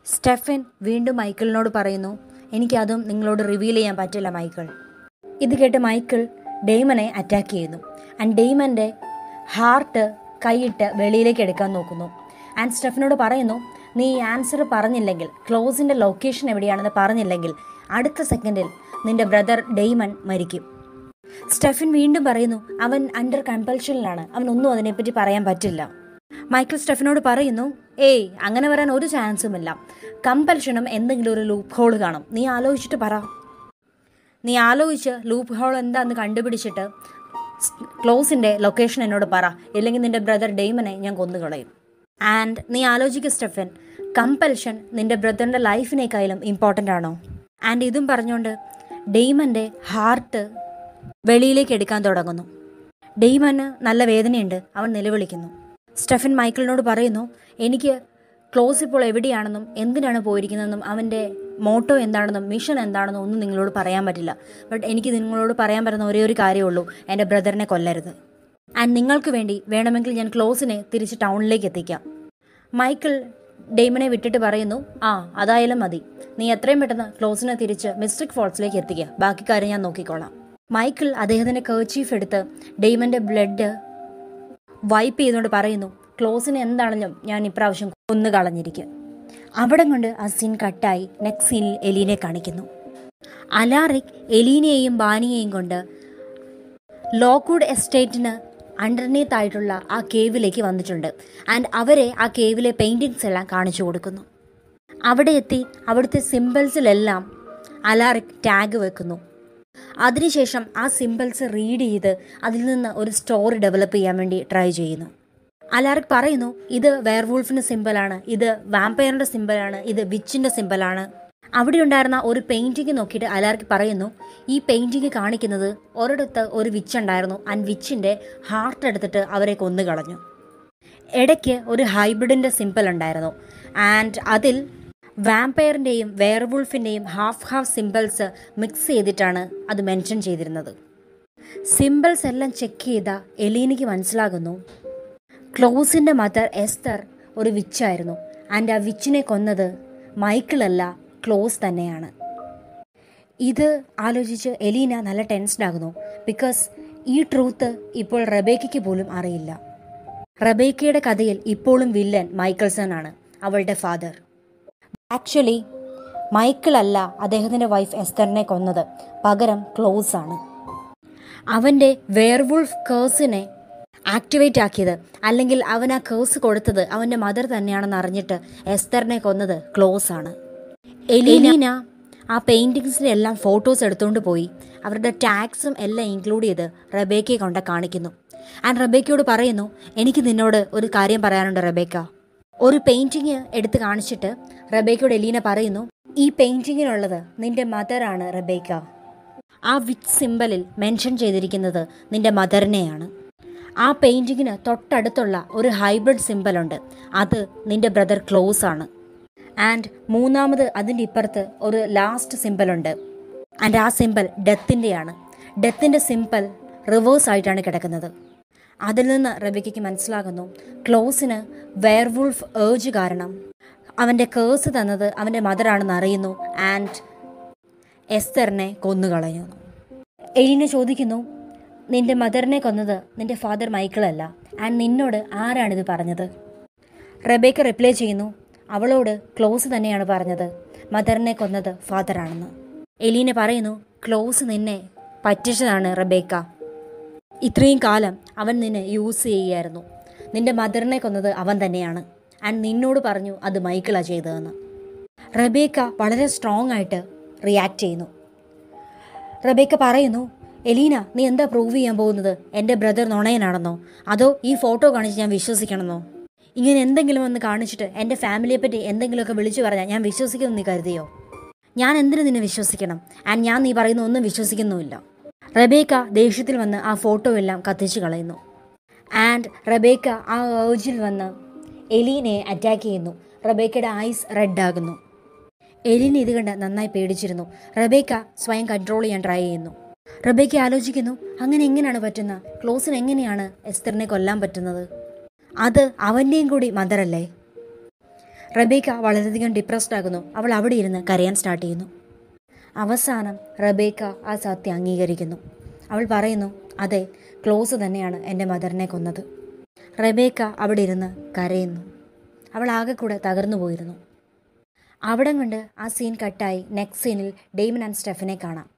സ്റ്റെഫിൻ വീണ്ടും മൈക്കിളിനോട് പറയുന്നു എനിക്കതും നിങ്ങളോട് റിവീൽ ചെയ്യാൻ പറ്റില്ല മൈക്കിൾ. ഇത് കേട്ട് മൈക്കിൾ ഡെയ്മനെ അറ്റാക്ക് ചെയ്യുന്നു. ആൻഡ് ഡെയ്മന്റെ ഹാർട്ട് കൈയിട്ട് വെളിയിലേക്ക് എടുക്കാൻ നോക്കുന്നു. ആൻഡ് സ്റ്റെഫിനോട് പറയുന്നു നീ ഈ ആൻസർ പറഞ്ഞില്ലെങ്കിൽ ക്ലോസിന്റെ ലൊക്കേഷൻ എവിടെയാണെന്ന് പറഞ്ഞില്ലെങ്കിൽ അടുത്ത സെക്കൻഡിൽ നിന്റെ ബ്രദർ ഡെയ്മൺ മരിക്കും. സ്റ്റെഫിൻ വീണ്ടും പറയുന്നു അവൻ അണ്ടർ കമ്പൽഷനിലാണ്. ഒന്നും അതിനെപ്പറ്റി പറയാൻ പറ്റില്ല. മൈക്കിൾ സ്റ്റെഫിനോട് പറയുന്നു ഏയ് അങ്ങനെ വരാൻ ഒരു ചാൻസും ഇല്ല. കമ്പൽഷനും എന്തെങ്കിലും ഒരു ലൂപ്പ് ഹോൾ കാണും. നീ ആലോചിച്ചിട്ട് പറ. നീ ആലോചിച്ച് ലൂപ്പ് ഹോൾ എന്താന്ന് കണ്ടുപിടിച്ചിട്ട് ക്ലോസിന്റെ ലൊക്കേഷൻ എന്നോട് പറ. ഇല്ലെങ്കിൽ നിന്റെ ബ്രദർ ഡെയ്മനെ ഞാൻ കൊന്നുകളയും. ആൻഡ് നീ ആലോചിക്കുക സ്റ്റെഫൻ കമ്പൽഷൻ നിന്റെ ബ്രദറിന്റെ ലൈഫിനേക്കാളും ഇമ്പോർട്ടന്റ് ആണോ? ആൻഡ് ഇതും പറഞ്ഞുകൊണ്ട് ഡെയ്മന്റെ ഹാർട്ട് വെളിയിലേക്ക് എടുക്കാൻ തുടങ്ങുന്നു. ഡെയ്മന് നല്ല വേദനയുണ്ട്. അവൻ നിലവിളിക്കുന്നു. സ്റ്റെഫൻ മൈക്കിളിനോട് പറയുന്നു എനിക്ക് ക്ലോസ് ഇപ്പോൾ എവിടെയാണെന്നും എന്തിനാണ് പോയിരിക്കുന്നതെന്നും അവന്റെ മോട്ടോ എന്താണെന്നും മിഷൻ എന്താണെന്നും ഒന്നും നിങ്ങളോട് പറയാൻ പറ്റില്ല. ബട്ട് എനിക്ക് നിങ്ങളോട് പറയാൻ പറ്റുന്ന ഒരേ ഒരു കാര്യമുള്ളൂ എന്റെ ബ്രദറിനെ കൊല്ലരുത്. ആൻഡ് നിങ്ങൾക്ക് വേണ്ടി വേണമെങ്കിൽ ഞാൻ ക്ലോസിനെ തിരിച്ച് ടൗണിലേക്ക് എത്തിക്കാം. മൈക്കിൾ ഡെയ്മനെ വിട്ടിട്ട് പറയുന്നു ആ അതായാലും മതി. നീ എത്രയും പെട്ടെന്ന് ക്ലോസിനെ തിരിച്ച് മിസ്റ്റിക് ഫോൾസിലേക്ക് എത്തിക്കുക. ബാക്കി കാര്യം ഞാൻ നോക്കിക്കോളാം. മൈക്കിൾ അദ്ദേഹത്തിന്റെ കേർച്ചീഫ് എടുത്ത് ഡെയ്മന്റെ ബ്ലഡ് വൈപ്പ് ചെയ്തുകൊണ്ട് പറയുന്നു ക്ലോസിന് എന്താണെന്നും ഞാൻ ഇപ്രാവശ്യം കൊന്നു കളഞ്ഞിരിക്കും. അവിടം കൊണ്ട് ആ സീൻ കട്ടായി നെക്സ്റ്റ് സീനിൽ എലീനെ കാണിക്കുന്നു. അലാറിക് എലീനയെയും ബാനിയെയും കൊണ്ട് ലോക്ക്വുഡ് എസ്റ്റേറ്റിന് അണ്ടർനീത്ത് ആയിട്ടുള്ള ആ കേവിലേക്ക് വന്നിട്ടുണ്ട്. ആൻഡ് അവരെ ആ കേവിലെ പെയിന്റിങ്സ് എല്ലാം കാണിച്ചു കൊടുക്കുന്നു. അവിടെ എത്തി അവിടുത്തെ സിമ്പിൾസിലെല്ലാം അലാറിക് ടാഗ് വെക്കുന്നു. അതിനുശേഷം ആ സിമ്പിൾസ് റീഡ് ചെയ്ത് അതിൽ നിന്ന് ഒരു സ്റ്റോറി ഡെവലപ്പ് ചെയ്യാൻ വേണ്ടി ട്രൈ ചെയ്യുന്നു. അലാറിക് പറയുന്നു ഇത് വെയർവൂൾഫിന്റെ സിമ്പിളാണ് ഇത് വാമ്പയറിന്റെ സിമ്പിളാണ് ഇത് വിച്ചിന്റെ സിമ്പിളാണ് അവിടെ ഉണ്ടായിരുന്ന ഒരു പെയിന്റിങ് നോക്കിയിട്ട് അലാർക്ക് പറയുന്നു ഈ പെയിന്റിങ് കാണിക്കുന്നത് ഒരിടത്ത് ഒരു വിച്ച് ഉണ്ടായിരുന്നു. ആൻഡ് വിച്ചിന്റെ ഹാർട്ട് എടുത്തിട്ട് അവരെ കൊന്നു കളഞ്ഞു ഇടയ്ക്ക് ഒരു ഹൈബ്രിഡിന്റെ സിമ്പിൾ ഉണ്ടായിരുന്നു. ആൻഡ് അതിൽ വാമ്പയറിന്റെയും വെയർവുൾഫിന്റെയും ഹാഫ് ഹാഫ് സിമ്പിൾസ് മിക്സ് ചെയ്തിട്ടാണ് അത് മെൻഷൻ ചെയ്തിരുന്നത്. സിമ്പിൾസ് എല്ലാം ചെക്ക് ചെയ്ത എലീനയ്ക്ക് മനസ്സിലാകുന്നു ക്ലോസിന്റെ മദർ എസ്തർ ഒരു വിച്ചായിരുന്നു ആൻഡ് ആ വിച്ചിനെ കൊന്നത് മൈക്കിളല്ല ക്ലോസ് തന്നെയാണ്. ഇത് ആലോചിച്ച് എലീന നല്ല ടെൻസ്ഡ് ആകുന്നു. ബിക്കോസ് ഈ ട്രൂത്ത് ഇപ്പോൾ റബേക്കയ്ക്ക് പോലും അറിയില്ല. റബേക്കയുടെ കഥയിൽ ഇപ്പോഴും വില്ലൻ മൈക്കിൾസൺ ആണ് അവളുടെ ഫാദർ. ആക്ച്വലി മൈക്കിൾ അല്ല അദ്ദേഹത്തിന്റെ വൈഫ് എസ്തറിനെ കൊന്നത്. പകരം ക്ലോസ് ആണ്. അവന്റെ വെയർവുൾഫ് കേഴ്സിനെ ആക്ടിവേറ്റ് ആക്കിയത് അല്ലെങ്കിൽ അവൻ ആ കേഴ്സ് കൊടുത്തത് അവന്റെ മദർ തന്നെയാണെന്ന് അറിഞ്ഞിട്ട് എസ്തറിനെ കൊന്നത് ക്ലോസ് ആണ്. എലീന ആ പെയിന്റിങ്സിന്റെ എല്ലാം ഫോട്ടോസ് എടുത്തുകൊണ്ട് പോയി. അവരുടെ ടാക്സും എല്ലാം ഇൻക്ലൂഡ് ചെയ്ത് റബേക്കയെ കൊണ്ട് കാണിക്കുന്നു. ആൻഡ് റബേക്കയോട് പറയുന്നു എനിക്ക് നിന്നോട് ഒരു കാര്യം പറയാനുണ്ട് റബേക്ക. ഒരു പെയിന്റിങ് എടുത്ത് കാണിച്ചിട്ട് റബേക്കയോട് എലീന പറയുന്നു ഈ പെയിന്റിങ്ങിനുള്ളത് നിന്റെ മദറാണ് റബേക്ക. ആ വിച്ച് സിമ്പലിൽ മെൻഷൻ ചെയ്തിരിക്കുന്നത് നിന്റെ മദറിനെയാണ് ആ പെയിന്റിങ്ങിന് തൊട്ടടുത്തുള്ള ഒരു ഹൈബ്രിഡ് സിമ്പലുണ്ട് അത് നിന്റെ ബ്രദർ ക്ലോസ് ആണ്. ആൻഡ് മൂന്നാമത് അതിന്റെ ഇപ്പുറത്ത് ഒരു ലാസ്റ്റ് സിമ്പലുണ്ട് ആൻഡ് ആ സിമ്പൽ ഡെത്തിന്റെയാണ് ഡെത്തിന്റെ സിമ്പൽ റിവേഴ്സ് ആയിട്ടാണ് കിടക്കുന്നത്. അതിൽ നിന്ന് റബിക്കയ്ക്ക് മനസ്സിലാകുന്നു ക്ലോസിന് വെയർവുൾഫ് ഏജ് കാരണം. അവന്റെ കേഴ്സ് തന്നത് അവന്റെ മദറാണെന്ന് അറിയുന്നു ആൻഡ് എസ്തറിനെ കൊന്നുകളഞ്ഞു എലിനെ ചോദിക്കുന്നു നിന്റെ മദറിനെ കൊന്നത് നിന്റെ ഫാദർ മൈക്കിളല്ല ആൻഡ് നിന്നോട് ആരാണിത് പറഞ്ഞത്? റബേക്ക് റിപ്ലൈ ചെയ്യുന്നു അവളോട് ക്ലോസ് തന്നെയാണ് പറഞ്ഞത്. മദറിനെ കൊന്നത് ഫാദറാണെന്ന്. എലീന പറയുന്നു ക്ലോസ് നിന്നെ പറ്റിച്ചതാണ് റബേക്ക. ഇത്രയും കാലം അവൻ നിന്നെ യൂസ് ചെയ്യുകയായിരുന്നു നിന്റെ മദറിനെ കൊന്നത് അവൻ തന്നെയാണ്. ആൻഡ് നിന്നോട് പറഞ്ഞു അത് മൈക്കിളാ ചെയ്തതെന്ന്. റബേക്ക വളരെ സ്ട്രോങ് ആയിട്ട് റിയാക്ട് ചെയ്യുന്നു. റബേക്ക പറയുന്നു എലീന നീ എന്താ പ്രൂവ് ചെയ്യാൻ പോകുന്നത്? എന്റെ ബ്രദർ നുണയനാണെന്നോ? അതോ ഈ ഫോട്ടോ കാണിച്ച് ഞാൻ വിശ്വസിക്കണമെന്നോ? ഇങ്ങനെ എന്തെങ്കിലും ഒന്ന് കാണിച്ചിട്ട് എന്റെ ഫാമിലിയെ പറ്റി എന്തെങ്കിലുമൊക്കെ വിളിച്ചു പറഞ്ഞാൽ ഞാൻ വിശ്വസിക്കുമെന്ന് നീ കരുതിയോ? ഞാൻ എന്തിനു നിന്നെ വിശ്വസിക്കണം? ആൻഡ് ഞാൻ നീ പറയുന്ന ഒന്നും വിശ്വസിക്കുന്നുമില്ല. റബേക്ക ദേഷ്യത്തിൽ വന്ന് ആ ഫോട്ടോ എല്ലാം കത്തിച്ചു കളയുന്നു. ആൻഡ് റബേക്ക ആ ഔജിൽ വന്ന് എലീനെ അറ്റാക്ക് ചെയ്യുന്നു. റബേക്കയുടെ ഐസ് റെഡ് ആകുന്നു. എലിൻ ഇത് കണ്ട് നന്നായി പേടിച്ചിരുന്നു. റബേക്ക സ്വയം കൺട്രോൾ ചെയ്യാൻ ട്രൈ ചെയ്യുന്നു. റബേക്ക ആലോചിക്കുന്നു അങ്ങനെ എങ്ങനെയാണ് പറ്റുന്ന ക്ലോസിന് എങ്ങനെയാണ് എസ്തറിനെ കൊല്ലാൻ പറ്റുന്നത്? അത് അവന്റെയും കൂടി മദറല്ലേ? റബേക്ക വളരെയധികം ഡിപ്രസ്ഡ് ആകുന്നു. അവൾ അവിടെ ഇരുന്ന് കരയാൻ സ്റ്റാർട്ട് ചെയ്യുന്നു. അവസാനം റബേക്ക ആ സത്യം അംഗീകരിക്കുന്നു. അവൾ പറയുന്നു അതെ ക്ലോസ് തന്നെയാണ് എന്റെ മദറിനെ കൊന്നത്. റബേക്ക അവിടെ ഇരുന്ന് കരയുന്നു. അവൾ ആകെ കൂടെ തകർന്നു പോയിരുന്നു. അവിടെ കൊണ്ട് ആ സീൻ കട്ടായി നെക്സ്റ്റ് സീനിൽ ഡെയ്മൻ ആൻഡ് സ്റ്റെഫിനെ കാണാം.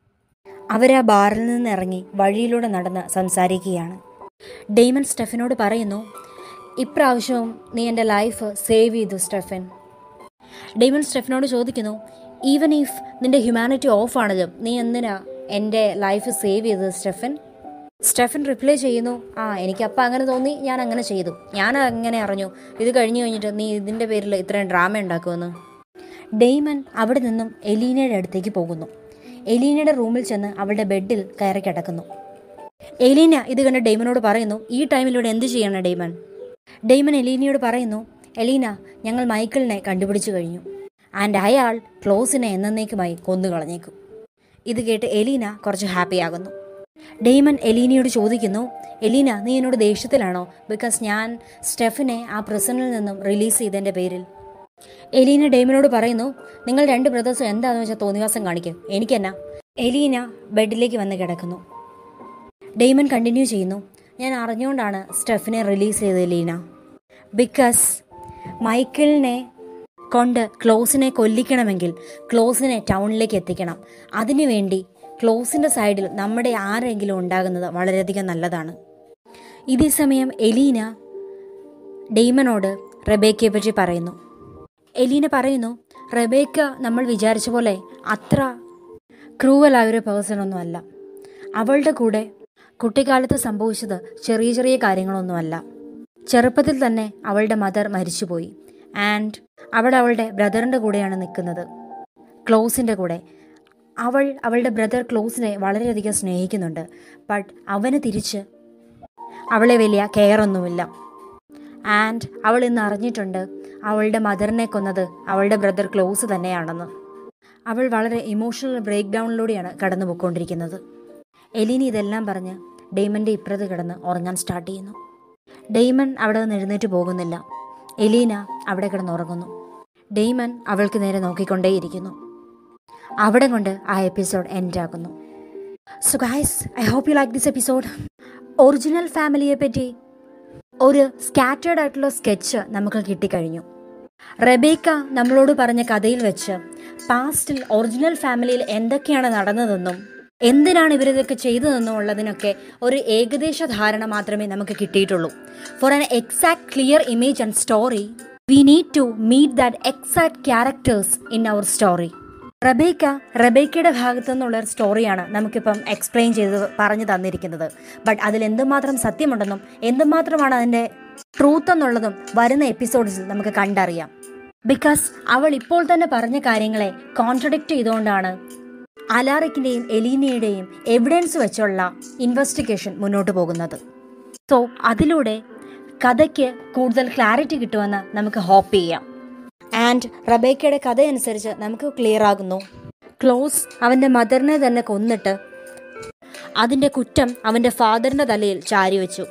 അവരാ ബാറിൽ നിന്ന് ഇറങ്ങി വഴിയിലൂടെ നടന്ന് സംസാരിക്കുകയാണ്. ഡെയ്മൻ സ്റ്റെഫിനോട് പറയുന്നു ഇപ്രാവശ്യവും നീ എന്റെ ലൈഫ് സേവ് ചെയ്തു സ്റ്റെഫൻ. ഡെയ്മൻ സ്റ്റെഫനോട് ചോദിക്കുന്നു ഈവൻ ഇഫ് നിന്റെ ഹ്യൂമാനിറ്റി ഓഫ് ആണെങ്കിലും നീ എന്തിനാ എന്റെ ലൈഫ് സേവ് ചെയ്തത് സ്റ്റെഫൻ? സ്റ്റെഫൻ റിപ്ലൈ ചെയ്യുന്നു ആ എനിക്ക് അപ്പം അങ്ങനെ തോന്നി ഞാൻ അങ്ങനെ ചെയ്തു. ഞാൻ അങ്ങനെ അറിഞ്ഞു. ഇത് കഴിഞ്ഞു കഴിഞ്ഞിട്ട് നീ ഇതിന്റെ പേരിൽ ഇത്രയും ഡ്രാമ ഉണ്ടാക്കുമെന്ന്. ഡെയ്മൻ അവിടെ നിന്നും എലീനയുടെ അടുത്തേക്ക് പോകുന്നു. എലീനയുടെ റൂമിൽ ചെന്ന് അവളുടെ ബെഡിൽ കയറി കിടക്കുന്നു. എലീന ഇത് കണ്ട് ഡെയ്മനോട് പറയുന്നു ഈ ടൈമിൽ ഇവിടെ എന്ത് ചെയ്യണം ഡെയ്മൻ ഡെയ്മൻ എലീനയോട് പറയുന്നു എലീന ഞങ്ങൾ മൈക്കിളിനെ കണ്ടുപിടിച്ചു കഴിഞ്ഞു. ആൻഡ് അയാൾ ക്ലോസിനെ എന്നേക്കുമായി കൊന്നു കളഞ്ഞേക്കും. ഇത് കേട്ട് എലീന കുറച്ച് ഹാപ്പി ആകുന്നു. ഡെയ്മൻ എലീനയോട് ചോദിക്കുന്നു എലീന നീ എന്നോട് ദേഷ്യത്തിലാണോ? ബിക്കോസ് ഞാൻ സ്റ്റെഫിനെ ആ പ്രസനിൽ നിന്നും റിലീസ് ചെയ്തതിന്റെ പേരിൽ. എലീന ഡെയ്മനോട് പറയുന്നു നിങ്ങൾ രണ്ട് ബ്രദേഴ്സും എന്താണെന്ന് വെച്ചാൽ തോന്നിവാസം കാണിക്കും. എനിക്കെന്നാ എലീന ബെഡിലേക്ക് വന്ന് കിടക്കുന്നു. ഡെയ്മൻ കണ്ടിന്യൂ ചെയ്യുന്നു ഞാൻ അറിഞ്ഞുകൊണ്ടാണ് സ്റ്റെഫിനെ റിലീസ് ചെയ്തത് ലീന. ബിക്കോസ് മൈക്കിളിനെ കൊണ്ട് ക്ലോസിനെ കൊല്ലിക്കണമെങ്കിൽ ക്ലോസിനെ ടൗണിലേക്ക് എത്തിക്കണം. അതിനുവേണ്ടി ക്ലോസിന്റെ സൈഡിൽ നമ്മുടെ ആരെങ്കിലും ഉണ്ടാകുന്നത് വളരെയധികം നല്ലതാണ്. ഇതേ സമയം എലീന ഡെയ്മനോട് റബേക്കയെ പറ്റി പറയുന്നു. എലീന പറയുന്നു റബേക്ക നമ്മൾ വിചാരിച്ച പോലെ അത്ര ക്രൂവലായ ഒരു പേഴ്സൺ ഒന്നും അല്ല അവളുടെ കൂടെ കുട്ടിക്കാലത്ത് സംഭവിച്ചത് ചെറിയ ചെറിയ കാര്യങ്ങളൊന്നുമല്ല. ചെറുപ്പത്തിൽ തന്നെ അവളുടെ മദർ മരിച്ചുപോയി. ആൻഡ് അവൾ അവളുടെ ബ്രദറിന്റെ കൂടെയാണ് നിൽക്കുന്നത്. ക്ലോസിന്റെ കൂടെ. അവൾ അവളുടെ ബ്രദർ ക്ലോസിനെ വളരെയധികം സ്നേഹിക്കുന്നുണ്ട്. ബട്ട് അവന് തിരിച്ച് അവളെ വലിയ കെയർ ഒന്നുമില്ല. ആൻഡ് അവൾ ഇന്ന് അറിഞ്ഞിട്ടുണ്ട് അവളുടെ മദറിനെ കൊന്നത് അവളുടെ ബ്രദർ ക്ലോസ് തന്നെയാണെന്ന്. അവൾ വളരെ ഇമോഷണൽ ബ്രേക്ക് ഡൗണിലൂടെയാണ് കടന്നു പോയിക്കൊണ്ടിരിക്കുന്നത് എലീനി ഇതെല്ലാം പറഞ്ഞ് ഡെയ്മന്റെ ഇപ്പുറത്ത് കിടന്ന് ഉറങ്ങാൻ സ്റ്റാർട്ട് ചെയ്യുന്നു. ഡെയ്മൺ അവിടെ നിന്ന് എഴുന്നേറ്റ് പോകുന്നില്ല. എലീന അവിടെ കിടന്ന് ഉറങ്ങുന്നു. ഡെയ്മൺ അവൾക്ക് നേരെ നോക്കിക്കൊണ്ടേയിരിക്കുന്നു. അവിടെ കൊണ്ട് ആ എപ്പിസോഡ് എൻഡ് ആക്കുന്നു. So guys I hope you like this episode original ഫാമിലിയെ പറ്റി ഒരു സ്കാറ്റേഡ് ആയിട്ടുള്ള സ്കെച്ച് നമുക്ക് കിട്ടിക്കഴിഞ്ഞു. റബേക്ക നമ്മളോട് പറഞ്ഞ കഥയിൽ വെച്ച് പാസ്റ്റിൽ ഒറിജിനൽ ഫാമിലിയിൽ എന്തൊക്കെയാണ് നടന്നതെന്നും എന്തിനാണ് ഇവരിതൊക്കെ ചെയ്തതെന്നുള്ളതിനൊക്കെ ഒരു ഏകദേശ ധാരണ മാത്രമേ നമുക്ക് കിട്ടിയിട്ടുള്ളൂ. For an exact clear image and story we need to meet that exact characters in our story Rebekah റബേക്കയുടെ ഭാഗത്തു നിന്നുള്ള ഒരു സ്റ്റോറിയാണ് നമുക്കിപ്പം എക്സ്പ്ലെയിൻ ചെയ്ത് പറഞ്ഞു തന്നിരിക്കുന്നത്. ബട്ട് അതിൽ എന്തുമാത്രം സത്യമുണ്ടെന്നും എന്തുമാത്രമാണ് അതിന്റെ ട്രൂത്ത് എന്നുള്ളതും വരുന്ന എപ്പിസോഡ്സിൽ നമുക്ക് കണ്ടറിയാം. ബിക്കോസ് അവൾ ഇപ്പോൾ തന്നെ പറഞ്ഞ കാര്യങ്ങളെ കോൺട്രഡിക്റ്റ് ചെയ്തുകൊണ്ടാണ് അലാറിക്കിന്റെയും എലീനയുടെയും എവിഡൻസ് വെച്ചുള്ള ഇൻവെസ്റ്റിഗേഷൻ മുന്നോട്ട് പോകുന്നത്. സോ അതിലൂടെ കഥയ്ക്ക് കൂടുതൽ ക്ലാരിറ്റി കിട്ടുമെന്ന് നമുക്ക് ഹോപ്പ് ചെയ്യാം. ആൻഡ് റബേക്കയുടെ കഥയനുസരിച്ച് നമുക്ക് ക്ലിയർ ആകുന്നു. ക്ലോസ് അവന്റെ മദറിനെ തന്നെ കൊന്നിട്ട് അതിന്റെ കുറ്റം അവന്റെ ഫാദറിന്റെ തലയിൽ ചാരി വെച്ചു.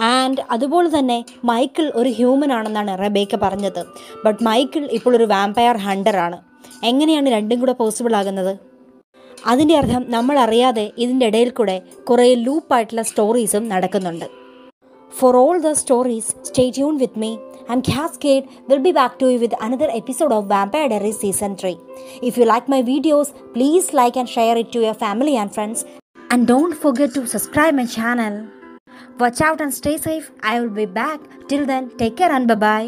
ആൻഡ് അതുപോലെ തന്നെ മൈക്കിൾ ഒരു ഹ്യൂമൻ ആണെന്നാണ് റബേക്ക പറഞ്ഞത്. ബട്ട് മൈക്കിൾ ഇപ്പോൾ ഒരു വാമ്പയർ ഹണ്ടറാണ് എങ്ങനെയാണ് രണ്ടും കൂടെ പോസിബിൾ ആകുന്നത്? അതിന്റെ അർത്ഥം നമ്മൾ അറിയാതെ ഇതിന്റെ ഇടയിൽ കൂടെ കുറേ ലൂപ്പായിട്ടുള്ള സ്റ്റോറീസും നടക്കുന്നുണ്ട്. For all the stories stay tune with me and ഖ്യാസ് കേഡ് will be back to you with another episode of Vampire Diary season three if you like my videos please like and share it to your family and friends and don't forget to subscribe my channel watch out and stay safe I will be back till then take care and bye